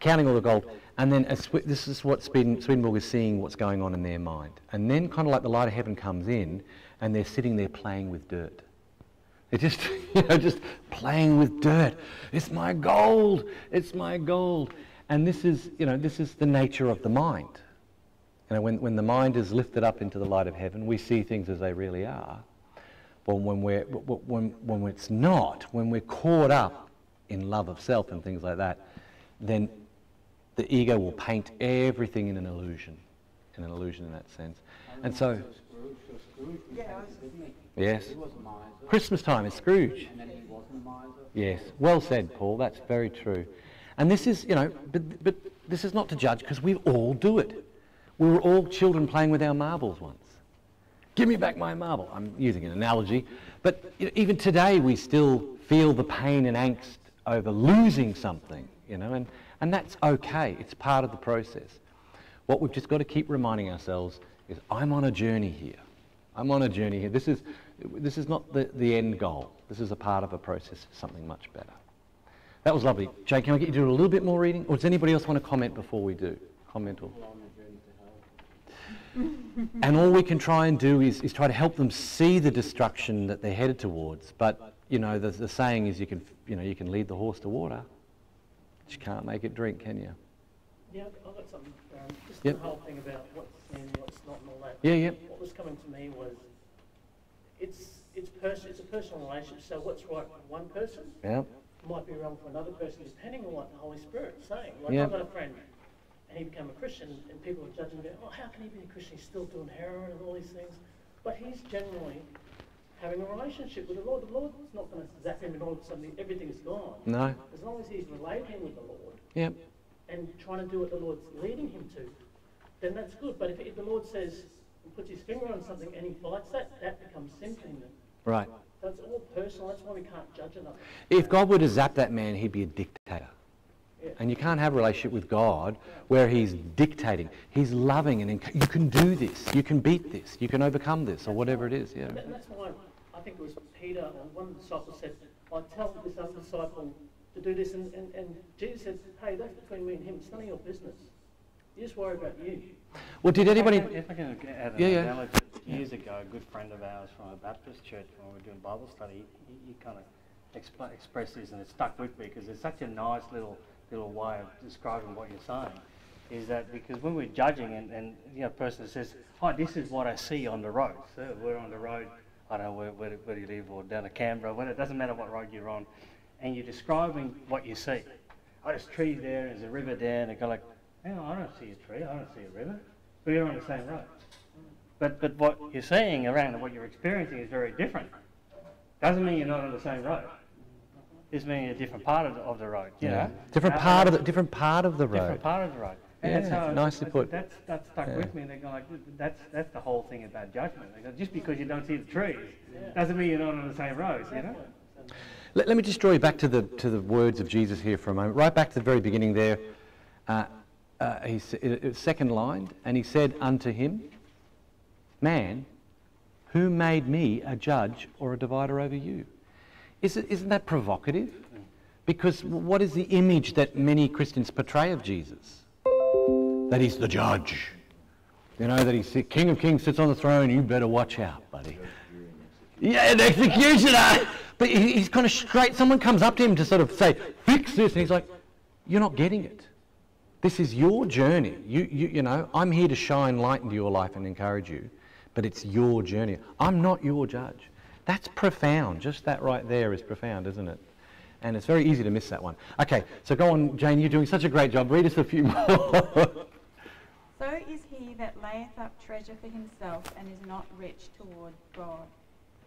counting all the gold. And then this is what Sweden, Swedenborg is seeing what's going on in their mind. And then kind of like the light of heaven comes in and they're sitting there playing with dirt. They're just, [LAUGHS] you know, just playing with dirt. It's my gold. It's my gold. And this is, you know, this is the nature of the mind. You know, when, when the mind is lifted up into the light of heaven, we see things as they really are. But when, we're, when, when it's not, when we're caught up in love of self and things like that, then the ego will paint everything in an illusion, in an illusion in that sense. And so, Scrooge, so Scrooge was Yeah, I tempted, didn't he? yes, He was a. Christmas time is Scrooge. And then he wasn't a miser. Yes, well said, Paul. That's very true. And this is, you know, but, but this is not to judge because we all do it. We were all children playing with our marbles once. Give me back my marble. I'm using an analogy. But you know, even today, we still feel the pain and angst over losing something, you know, and, and that's okay. It's part of the process. What we've just got to keep reminding ourselves is I'm on a journey here. I'm on a journey here. This is, this is not the, the end goal. This is a part of a process of something much better. That was lovely. Jay, can I get you to do a little bit more reading? Or does anybody else want to comment before we do? Comment or... Well, on the journey to hell. [LAUGHS] [LAUGHS] And all we can try and do is, is try to help them see the destruction that they're headed towards. But, you know, the, the saying is you can, you know, you can lead the horse to water, you can't make it drink, can you? Yeah, I've got something. Um, just Yep. the whole thing about what's sin, what's not, and all that. Yeah, yeah. What was coming to me was, it's it's pers- it's a personal relationship. So what's right for one person Yeah. might be wrong for another person, depending on what the Holy Spirit's saying. Like Yeah. I've got a friend, and he became a Christian, and people are judging him. Oh, how can he be a Christian? He's still doing heroin and all these things. But he's generally having a relationship with the Lord. The Lord's not going to zap him and all of a sudden everything's gone. No. As long as he's relating with the Lord Yep. and trying to do what the Lord's leading him to, then that's good. But if, if the Lord says, and puts his finger on something and he fights that, that becomes sin in him. Right. So all personal. That's why we can't judge another. If God were to zap that man, he'd be a dictator. Yeah. And you can't have a relationship with God where he's dictating. He's loving and you can do this, you can beat this, you can overcome this, or whatever it is. Yeah. And that's why I think it was Peter, or one of the disciples said, I tell this other disciple to do this. And, and, and Jesus said, hey, that's between me and him. It's none of your business. You just worry about you. Well, did anybody? If I can, if I can add an Yeah, yeah. analogy, years ago, a good friend of ours from a Baptist church, when we were doing Bible study, he, he kind of expl- expressed this, and it stuck with me because it's such a nice little little way of describing what you're saying. Is that because when we're judging, and, and you know, a person says, "Hi, this is what I see on the road." So we're on the road. I don't know where, where, where do you live, or down to Canberra. Where, it doesn't matter what road you're on, and you're describing what you see. Oh, there's trees there, there's a river there, and they go like, "Hang on, I don't see a tree, I don't see a river." But you're on the same road. But, but what you're seeing around and what you're experiencing is very different. Doesn't mean you're not on the same road. It's meaning a different part of the, of the road. You Yeah. know? Different Uh, part of the different part of the road. Different part of the road. And Yeah, that's how nicely that's- put. That's, that stuck Yeah. with me. They go like, that's, that's the whole thing about judgment. They go, just because you don't see the trees doesn't mean you're not on the same road, you know? Let, let me just draw you back to the to the words of Jesus here for a moment. Right back to the very beginning there. Uh, uh, he s- it, it, second line, and he said unto him, "Man, who made me a judge or a divider over you?" Is it, isn't that provocative? Because what is the image that many Christians portray of Jesus? That he's the judge. You know, that he's King of Kings sits on the throne, you better watch out, buddy. Yeah, an executioner. But he's kind of straight. Someone comes up to him to sort of say, fix this. And he's like, you're not getting it. This is your journey. You, you, you know, I'm here to shine light into your life and encourage you, but it's your journey. I'm not your judge. That's profound. Just that right there is profound, isn't it? And it's very easy to miss that one. Okay, so go on, Jane. You're doing such a great job. Read us a few [LAUGHS] more. So is he that layeth up treasure for himself and is not rich toward God.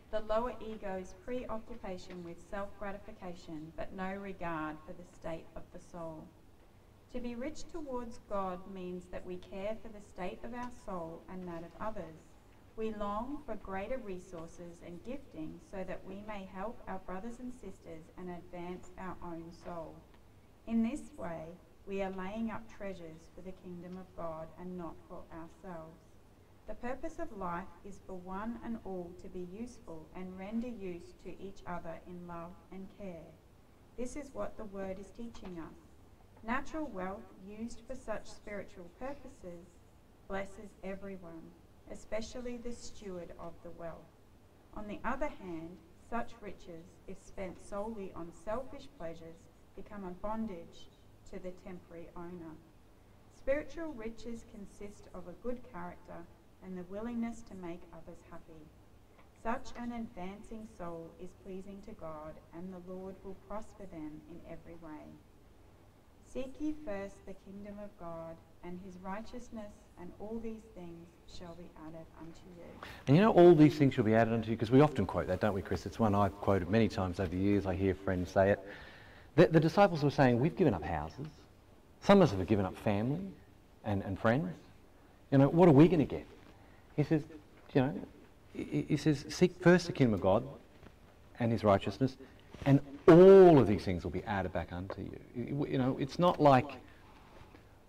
The lower ego's preoccupation with self gratification, but no regard for the state of the soul. To be rich towards God means that we care for the state of our soul and that of others. We long for greater resources and gifting so that we may help our brothers and sisters and advance our own soul. In this way, we are laying up treasures for the kingdom of God and not for ourselves. The purpose of life is for one and all to be useful and render use to each other in love and care. This is what the Word is teaching us. Natural wealth used for such spiritual purposes blesses everyone, especially the steward of the wealth. On the other hand, such riches, if spent solely on selfish pleasures, become a bondage to the temporary owner. Spiritual riches consist of a good character and the willingness to make others happy. Such an advancing soul is pleasing to God, and the Lord will prosper them in every way. Seek ye first the kingdom of God and his righteousness, and all these things shall be added unto you. And you know, all these things shall be added unto you, because we often quote that, don't we, Chris? It's one I've quoted many times over the years. I hear friends say it. The, the disciples were saying, We've given up houses. Some of us have given up family and, and friends. You know, what are we going to get? He says, you know, he, he says, Seek first the kingdom of God and his righteousness, and all of these things will be added back unto you. You- know, it's not like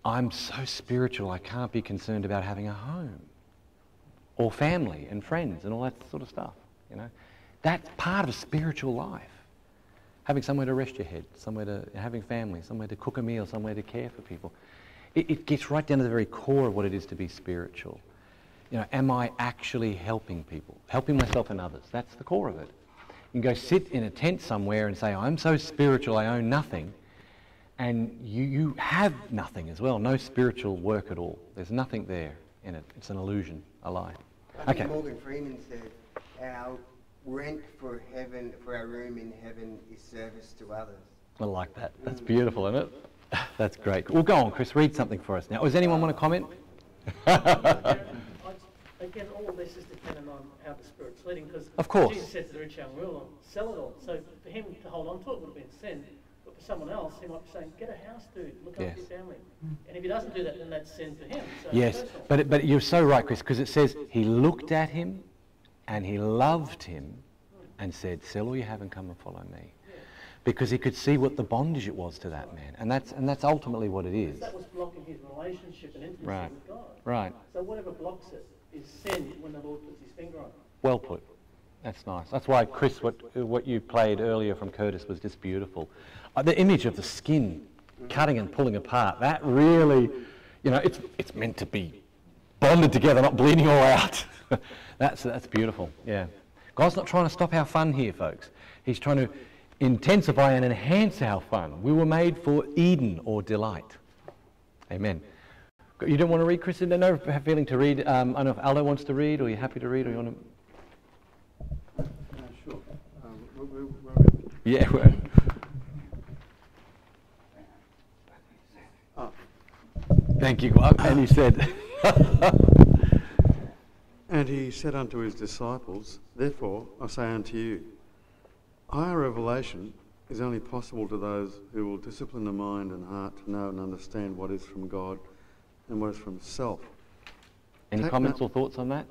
I'm so spiritual I can't be concerned about having a home or family and friends and all that sort of stuff. You know, that's part of spiritual life. Having somewhere to rest your head, somewhere to having family, somewhere to cook a meal, somewhere to care for people. It, it gets right down to the very core of what it is to be spiritual. You know, am I actually helping people, helping myself and others? That's the core of it. You can go sit in a tent somewhere and say, I'm so spiritual, I own nothing. And you, you have nothing as well, no spiritual work at all. There's nothing there in it. It's an illusion, a lie. I think Okay. Morgan Freeman said, rent for heaven, for our room in heaven is service to others. I like that. That's mm. beautiful, isn't it? [LAUGHS] That's great. Well, go on, Chris. Read something for us now. Does anyone want to comment? [LAUGHS] I- Again, all this is dependent on how the Spirit's leading, because Of course. Jesus said to the rich young ruler, sell it all. So for him to hold on to it would have been sin, but for someone else, he might be saying, get a house, dude, look Yes. after your family. And if he doesn't do that, then that's sin for him. So yes, but, it- but you're so right, Chris, because it says he looked at him and he loved him and said, Sell all you have and come and follow me. Because he could see what the bondage it was to that man. And that's, and that's ultimately what it is. That was blocking his relationship and intimacy Right. with God. Right. So whatever blocks it is sin when the Lord puts his finger on it. Well put. That's nice. That's why, Chris, what, what you played earlier from Curtis was just beautiful. Uh, the image of the skin cutting and pulling apart, that really, you know, it's, it's meant to be bonded together, not bleeding all out. [LAUGHS] [LAUGHS] that's, that's beautiful, yeah. God's not trying to stop our fun here, folks. He's trying to intensify and enhance our fun. We were made for Eden or delight. Amen. You don't want to read, Chris? No feeling to read. Um, I don't know if Aldo wants to read, or you're happy to read, or you want to. Uh, sure. Um, where yeah. [LAUGHS] Well. Oh. Thank you. And he said. [LAUGHS] and he said unto his disciples, Therefore I say unto you, higher revelation is only possible to those who will discipline the mind and heart to know and understand what is from God and what is from self. Any Take comments or thoughts on that?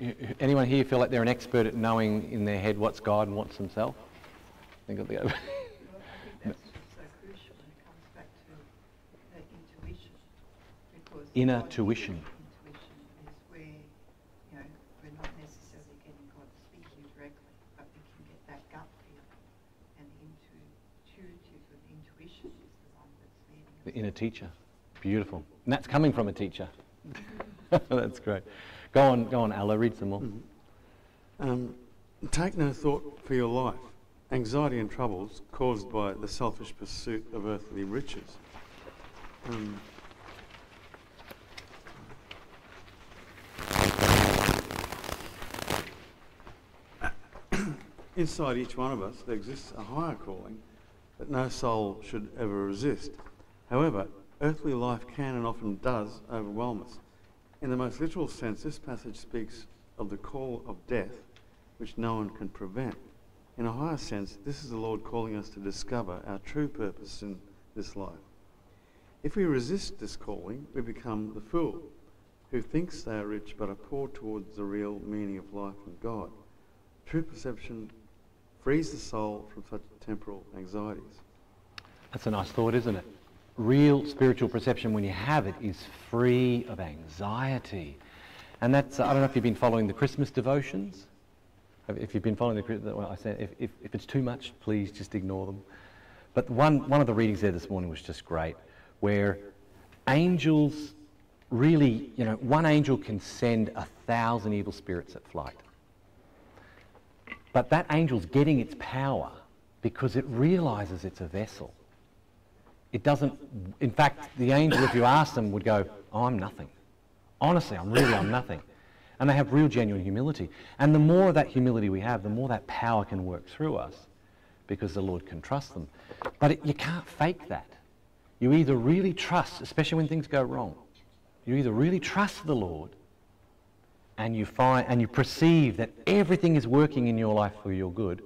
Y- y- Anyone here feel like they're an expert at knowing in their head what's God and what's themselves? Think of the Well, I think that's so crucial when it comes back to the intuition. Inner tuition. Intuition is where, you know, we're not necessarily getting God speaking directly, but we can get that gut feeling. And intuitive and intuition is the one that's leading us. The inner teacher. Beautiful. And that's coming from a teacher. [LAUGHS] that's great. Go on, go on, Alla, read some more. Um, take no thought for your life, anxiety and troubles caused by the selfish pursuit of earthly riches. Um, [COUGHS] inside each one of us, there exists a higher calling that no soul should ever resist. However, earthly life can and often does overwhelm us. In the most literal sense, this passage speaks of the call of death, which no one can prevent. In a higher sense, this is the Lord calling us to discover our true purpose in this life. If we resist this calling, we become the fool who thinks they are rich but are poor towards the real meaning of life and God. True perception frees the soul from such temporal anxieties. That's a nice thought, isn't it? Real spiritual perception, when you have it, is free of anxiety. And that's, I don't know if you've been following the Christmas devotions. If- you've been following the Christmas, well, I said, if, if, if it's too much, please just ignore them. But one, one of the readings there this morning was just great, where angels really, you know, one angel can send a thousand evil spirits at flight. But that angel's getting its power because it realizes it's a vessel. It doesn't, in fact, the angel, if you ask them, would go, oh, I'm nothing. Honestly, I'm really, I'm nothing. And they have real genuine humility. And the more of that humility we have, the more that power can work through us because the Lord can trust them. But it, you can't fake that. You either really trust, especially when things go wrong, you either really trust the Lord and you find and you perceive that everything is working in your life for your good,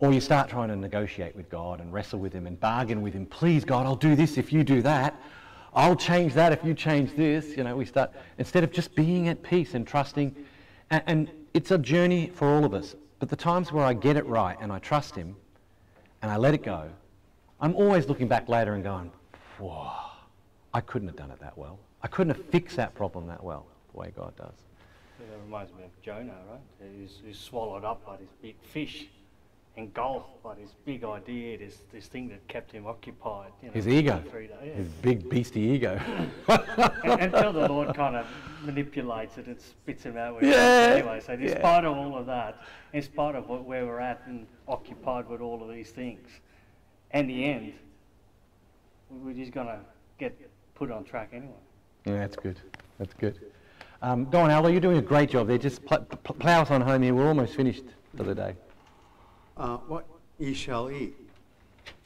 or you start trying to negotiate with God and wrestle with Him and bargain with Him. Please, God, I'll do this if you do that. I'll change that if you change this. You know, we start instead of just being at peace and trusting. And, and it's a journey for all of us. But the times where I get it right and I trust Him and I let it go, I'm always looking back later and going, whoa, I couldn't have done it that well. I couldn't have fixed that problem that well, the way God does. That reminds me of Jonah, right? He's, he's swallowed up by this big fish, engulfed by this big idea, this, this thing that kept him occupied. You know, His ego, three days. Yeah. his big beastie ego. and, until the Lord kind of manipulates it and spits him out. Yeah, Anyway, so in yeah. spite of all of that, in spite of what, where we're at and occupied with all of these things, in the end, we're just going to get put on track anyway. Yeah, that's good. That's good. Um, go on, Aldo, you're doing a great job there. Just pl- pl- plough us on home here. We're almost finished for the day. Uh, what ye shall eat.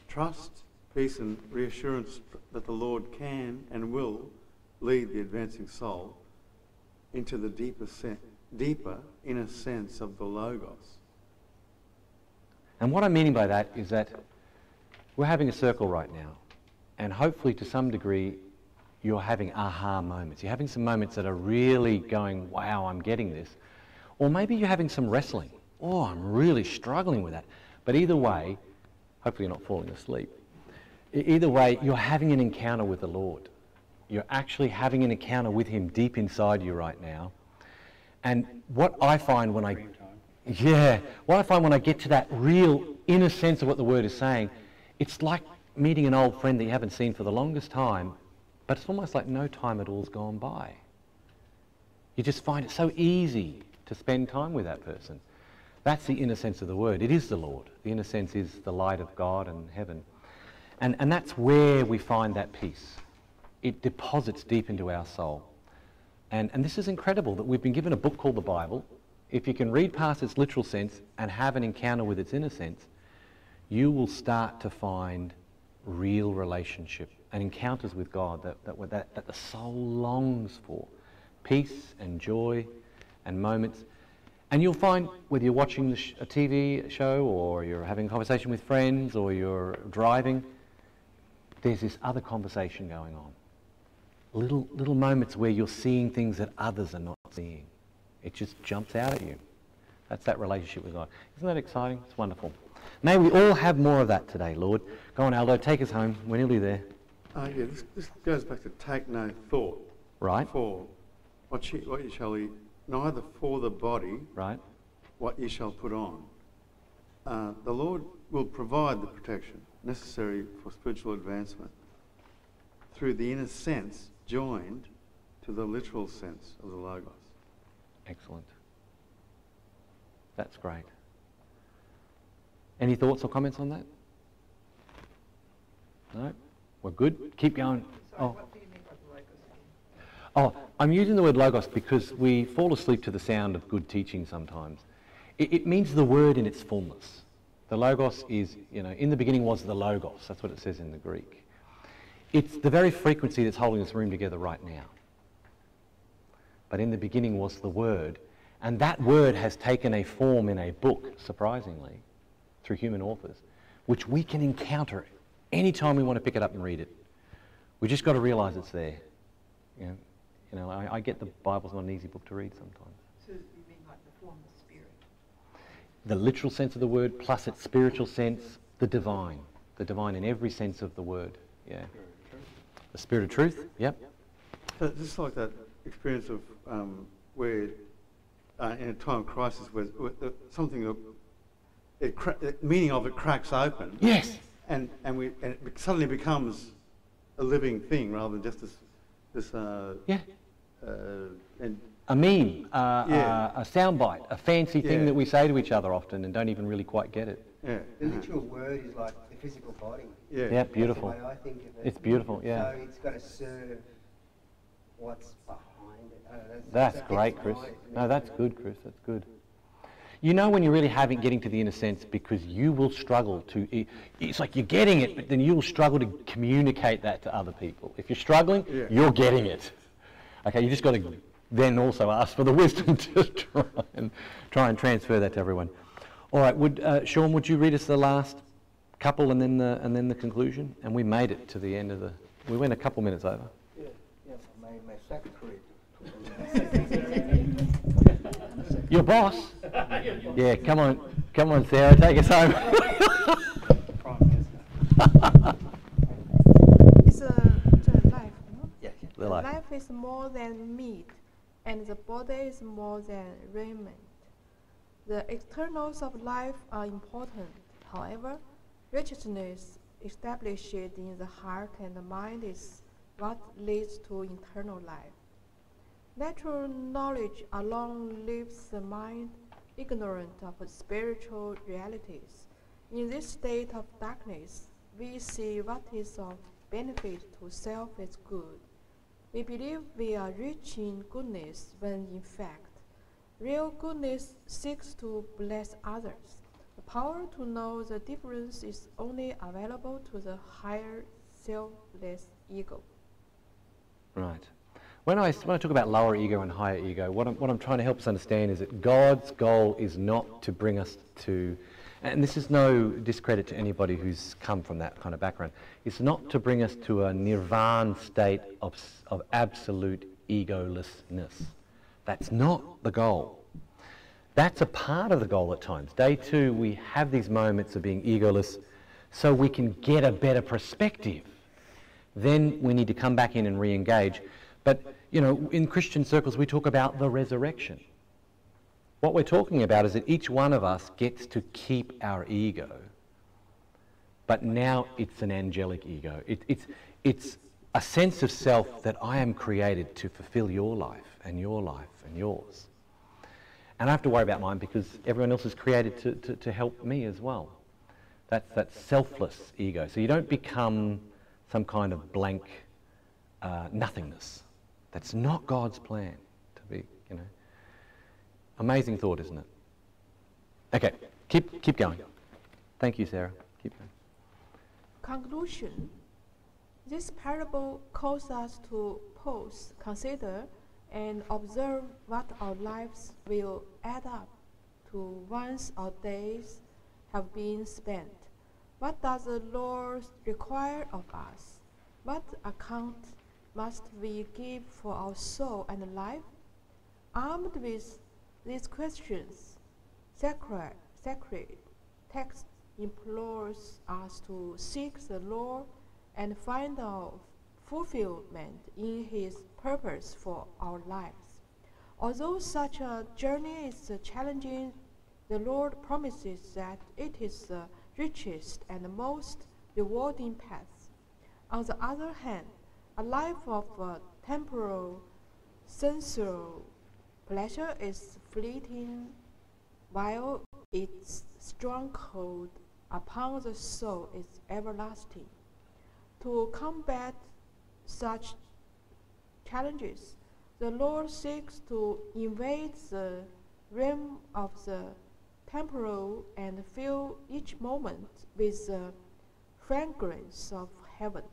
Trust, peace, and reassurance that the Lord can and will lead the advancing soul into the deeper, sen- deeper inner sense of the Logos. And what I'm meaning by that is that we're having a circle right now. And hopefully, to some degree, you're having aha moments. You're having some moments that are really going, wow, I'm getting this. Or maybe you're having some wrestling. Oh, I'm really struggling with that. But either way, hopefully, you're not falling asleep. Either way, you're having an encounter with the Lord. You're actually having an encounter with Him deep inside you right now. And what I find when I yeah. What I find when I get to that real inner sense of what the word is saying, it's like meeting an old friend that you haven't seen for the longest time but it's almost like no time at all's gone by. You just find it so easy to spend time with that person. That's the inner sense of the word. It is the Lord. The inner sense is the light of God and heaven. And, and that's where we find that peace. It deposits deep into our soul. And, and this is incredible that we've been given a book called the Bible. If you can read past its literal sense and have an encounter with its inner sense, you will start to find real relationship and encounters with God that, that, that, that the soul longs for. Peace and joy and moments. And you'll find whether you're watching sh- a TV show or you're having a conversation with friends or you're driving, there's this other conversation going on. Little, little moments where you're seeing things that others are not seeing. It just jumps out at you. That's that relationship with God. Isn't that exciting? It's wonderful. May we all have more of that today, Lord. Go on, Aldo, take us home. We're nearly there. Uh, yeah, this, this goes back to take no thought. Right. For what, ye, what you shall eat, neither for the body. Right. What you shall put on. Uh, the Lord will provide the protection necessary for spiritual advancement through the inner sense joined to the literal sense of the Logos. Excellent. That's great. Any thoughts or comments on that? No? We're good? Keep going. Oh. Oh, I'm using the word logos because we fall asleep to the sound of good teaching sometimes. It, it, means the word in its fullness. The logos is, you know, in the beginning was the logos. That's what it says in the Greek. It's the very frequency that's holding this room together right now. But in the beginning was the word, and that word has taken a form in a book, surprisingly, through human authors, which we can encounter anytime we want to pick it up and read it. We just got to realize it's there. You know I, I, get the Bible's not an easy book to read sometimes. So you mean like the form of spirit? The literal sense of the word plus its spiritual sense, the divine. The divine in every sense of the word. Yeah. The spirit of truth. Yep. So just like that experience of um, where uh, in a time of crisis where, where the, something that it cra- the meaning of it cracks open. Yes. And and we and it suddenly becomes a living thing rather than just this this uh, yeah. Uh, and a meme, uh, yeah. uh, a soundbite, a fancy thing yeah. that we say to each other often and don't even really quite get it. Yeah. The literal word is like the physical body. Yeah. Yeah, beautiful. That's the way I think of it. It's beautiful, yeah. So it's got to serve what's behind it. Oh, that's, that's great, Chris. No, that's good, Chris. That's good. You know when you're really having getting to the inner sense because you will struggle to. It's like you're getting it, but then you'll struggle to communicate that to other people. If you're struggling, yeah. you're getting it. Okay, you just got to then also ask for the [LAUGHS] wisdom to try and try and transfer that to everyone. All right, would uh, Sean, would you read us the last couple and then the and then the conclusion? And we made it to the end of the. We went a couple minutes over. Yeah, yes, my my secretary. Your boss? Yeah, come on, come on, Sarah, take us home. [LAUGHS] [LAUGHS] it's a the life, no? Yeah, the life. life is more than meat, and the body is more than raiment. The externals of life are important. However, righteousness established in the heart and the mind is what leads to internal life. Natural knowledge alone leaves the mind ignorant of spiritual realities. In this state of darkness, we see what is of benefit to self as good. We believe we are rich in goodness when in fact, real goodness seeks to bless others. The power to know the difference is only available to the higher selfless ego. Right. When I, when I talk about lower ego and higher ego, what I'm, what I'm trying to help us understand is that God's goal is not to bring us to, and this is no discredit to anybody who's come from that kind of background, it's not to bring us to a nirvana state of, of absolute egolessness. That's not the goal. That's a part of the goal at times. Day two, we have these moments of being egoless so we can get a better perspective. Then we need to come back in and re-engage. But, you know, in Christian circles, we talk about the resurrection. What we're talking about is that each one of us gets to keep our ego, but now it's an angelic ego. It, it's, it's a sense of self that I am created to fulfill your life and your life and yours. And I have to worry about mine because everyone else is created to, to, to help me as well. That's that selfless ego. So you don't become some kind of blank uh, nothingness. That's not God's plan to be, you know. Amazing thought, isn't it? Okay, keep, keep going. Thank you, Sarah. Keep going. Conclusion This parable calls us to pause, consider, and observe what our lives will add up to once our days have been spent. What does the Lord require of us? What account must we give for our soul and life? Armed with these questions, sacred, sacred text implores us to seek the Lord and find our fulfillment in His purpose for our lives. Although such a journey is challenging, the Lord promises that it is the richest and most rewarding path. On the other hand, a life of uh, temporal, sensual pleasure is fleeting, while its stronghold upon the soul is everlasting. To combat such challenges, the Lord seeks to invade the realm of the temporal and fill each moment with the fragrance of heaven.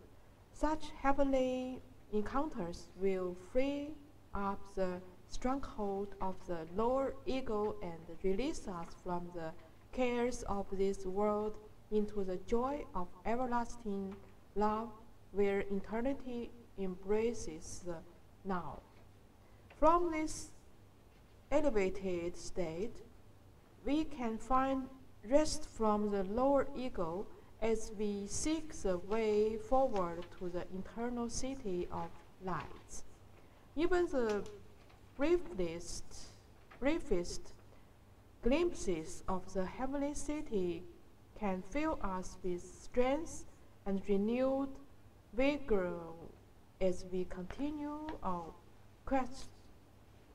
Such heavenly encounters will free up the stronghold of the lower ego and release us from the cares of this world into the joy of everlasting love where eternity embraces the now. From this elevated state, we can find rest from the lower ego as we seek the way forward to the eternal city of light. Even the briefest, briefest glimpses of the heavenly city can fill us with strength and renewed vigor as we continue our quest,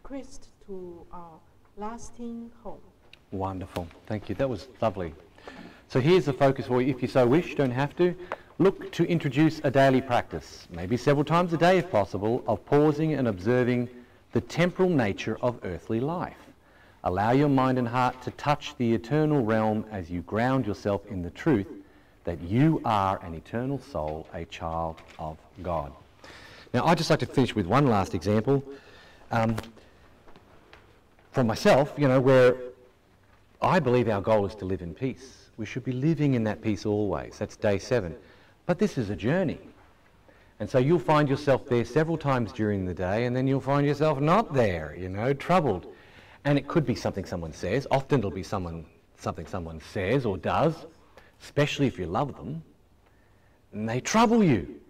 quest to our lasting home. Wonderful. Thank you. That was lovely. So here's the focus for you. If you so wish, don't have to. Look to introduce a daily practice, maybe several times a day if possible, of pausing and observing the temporal nature of earthly life. Allow your mind and heart to touch the eternal realm as you ground yourself in the truth that you are an eternal soul, a child of God. Now, I'd just like to finish with one last example um, from myself, you know, where I believe our goal is to live in peace. We should be living in that peace always. That's day seven. But this is a journey. And so you'll find yourself there several times during the day, and then you'll find yourself not there, you know, troubled. And it could be something someone says. Often it'll be someone, something someone says or does, especially if you love them. And they trouble you.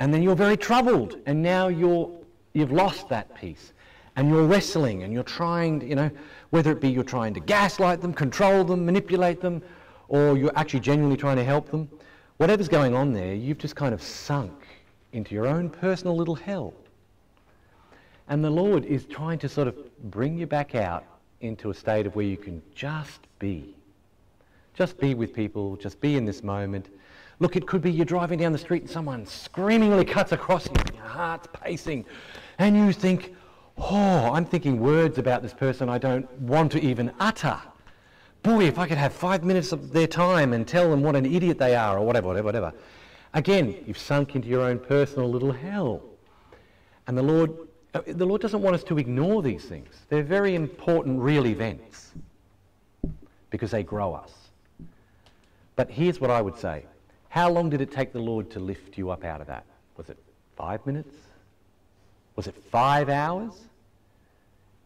And then you're very troubled. And now you're, you've lost that peace. And you're wrestling and you're trying, to, you know, whether it be you're trying to gaslight them, control them, manipulate them, or you're actually genuinely trying to help them. Whatever's going on there, you've just kind of sunk into your own personal little hell. And the Lord is trying to sort of bring you back out into a state of where you can just be. Just be with people, just be in this moment. Look, it could be you're driving down the street and someone screamingly cuts across you your heart's pacing. And you think, oh, I'm thinking words about this person I don't want to even utter. Boy, if I could have five minutes of their time and tell them what an idiot they are or whatever, whatever, whatever. Again, you've sunk into your own personal little hell. And the Lord, uh, the Lord doesn't want us to ignore these things. They're very important real events because they grow us. But here's what I would say. How long did it take the Lord to lift you up out of that? Was it five minutes? Was it five hours?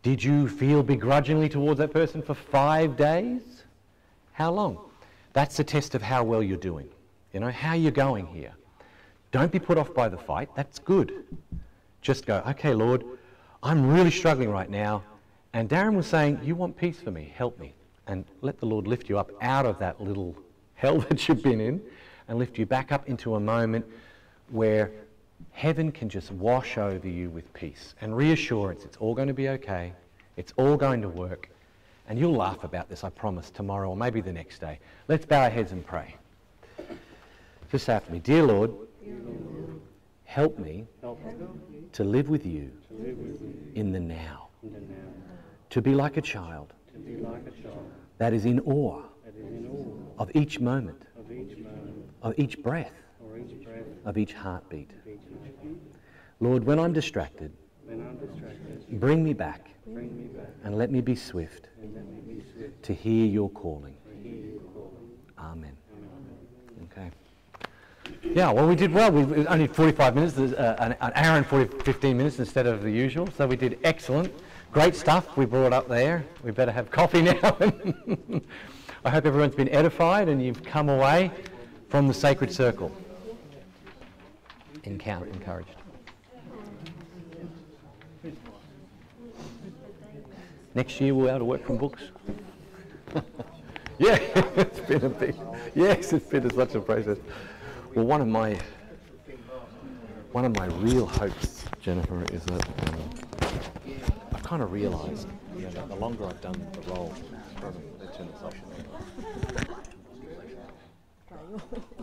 Did you feel begrudgingly towards that person for five days? How long? That's a test of how well you're doing. You know, how you going here? Don't be put off by the fight. That's good. Just go, okay, Lord, I'm really struggling right now. And Darren was saying, you want peace for me. Help me. And let the Lord lift you up out of that little [LAUGHS] hell that you've been in and lift you back up into a moment where heaven can just wash over you with peace and reassurance. It's all going to be okay. It's all going to work. And you'll laugh about this, I promise, tomorrow or maybe the next day. Let's bow our heads and pray. Just after me. Dear Lord, help me to live with you in the now, to be like a child that is in awe of each moment, of each breath, of each heartbeat. Lord, when I'm distracted, bring me back and let me be swift to hear your calling. Amen. Okay. Yeah, well, we did well. We only 45 minutes, uh, an, an hour and 40, 15 minutes instead of the usual. So we did excellent. Great stuff we brought up there. We better have coffee [LAUGHS] now. I hope everyone's been edified and you've come away from the sacred circle encounter, encouraged. Next year we'll be able to work from books. [LAUGHS] yeah, [LAUGHS] it's been a big, yes, it's been such a process. Well, one of my, one of my real hopes, Jennifer, is that um, I've kind of realised, you know, that the longer I've done the role, [LAUGHS]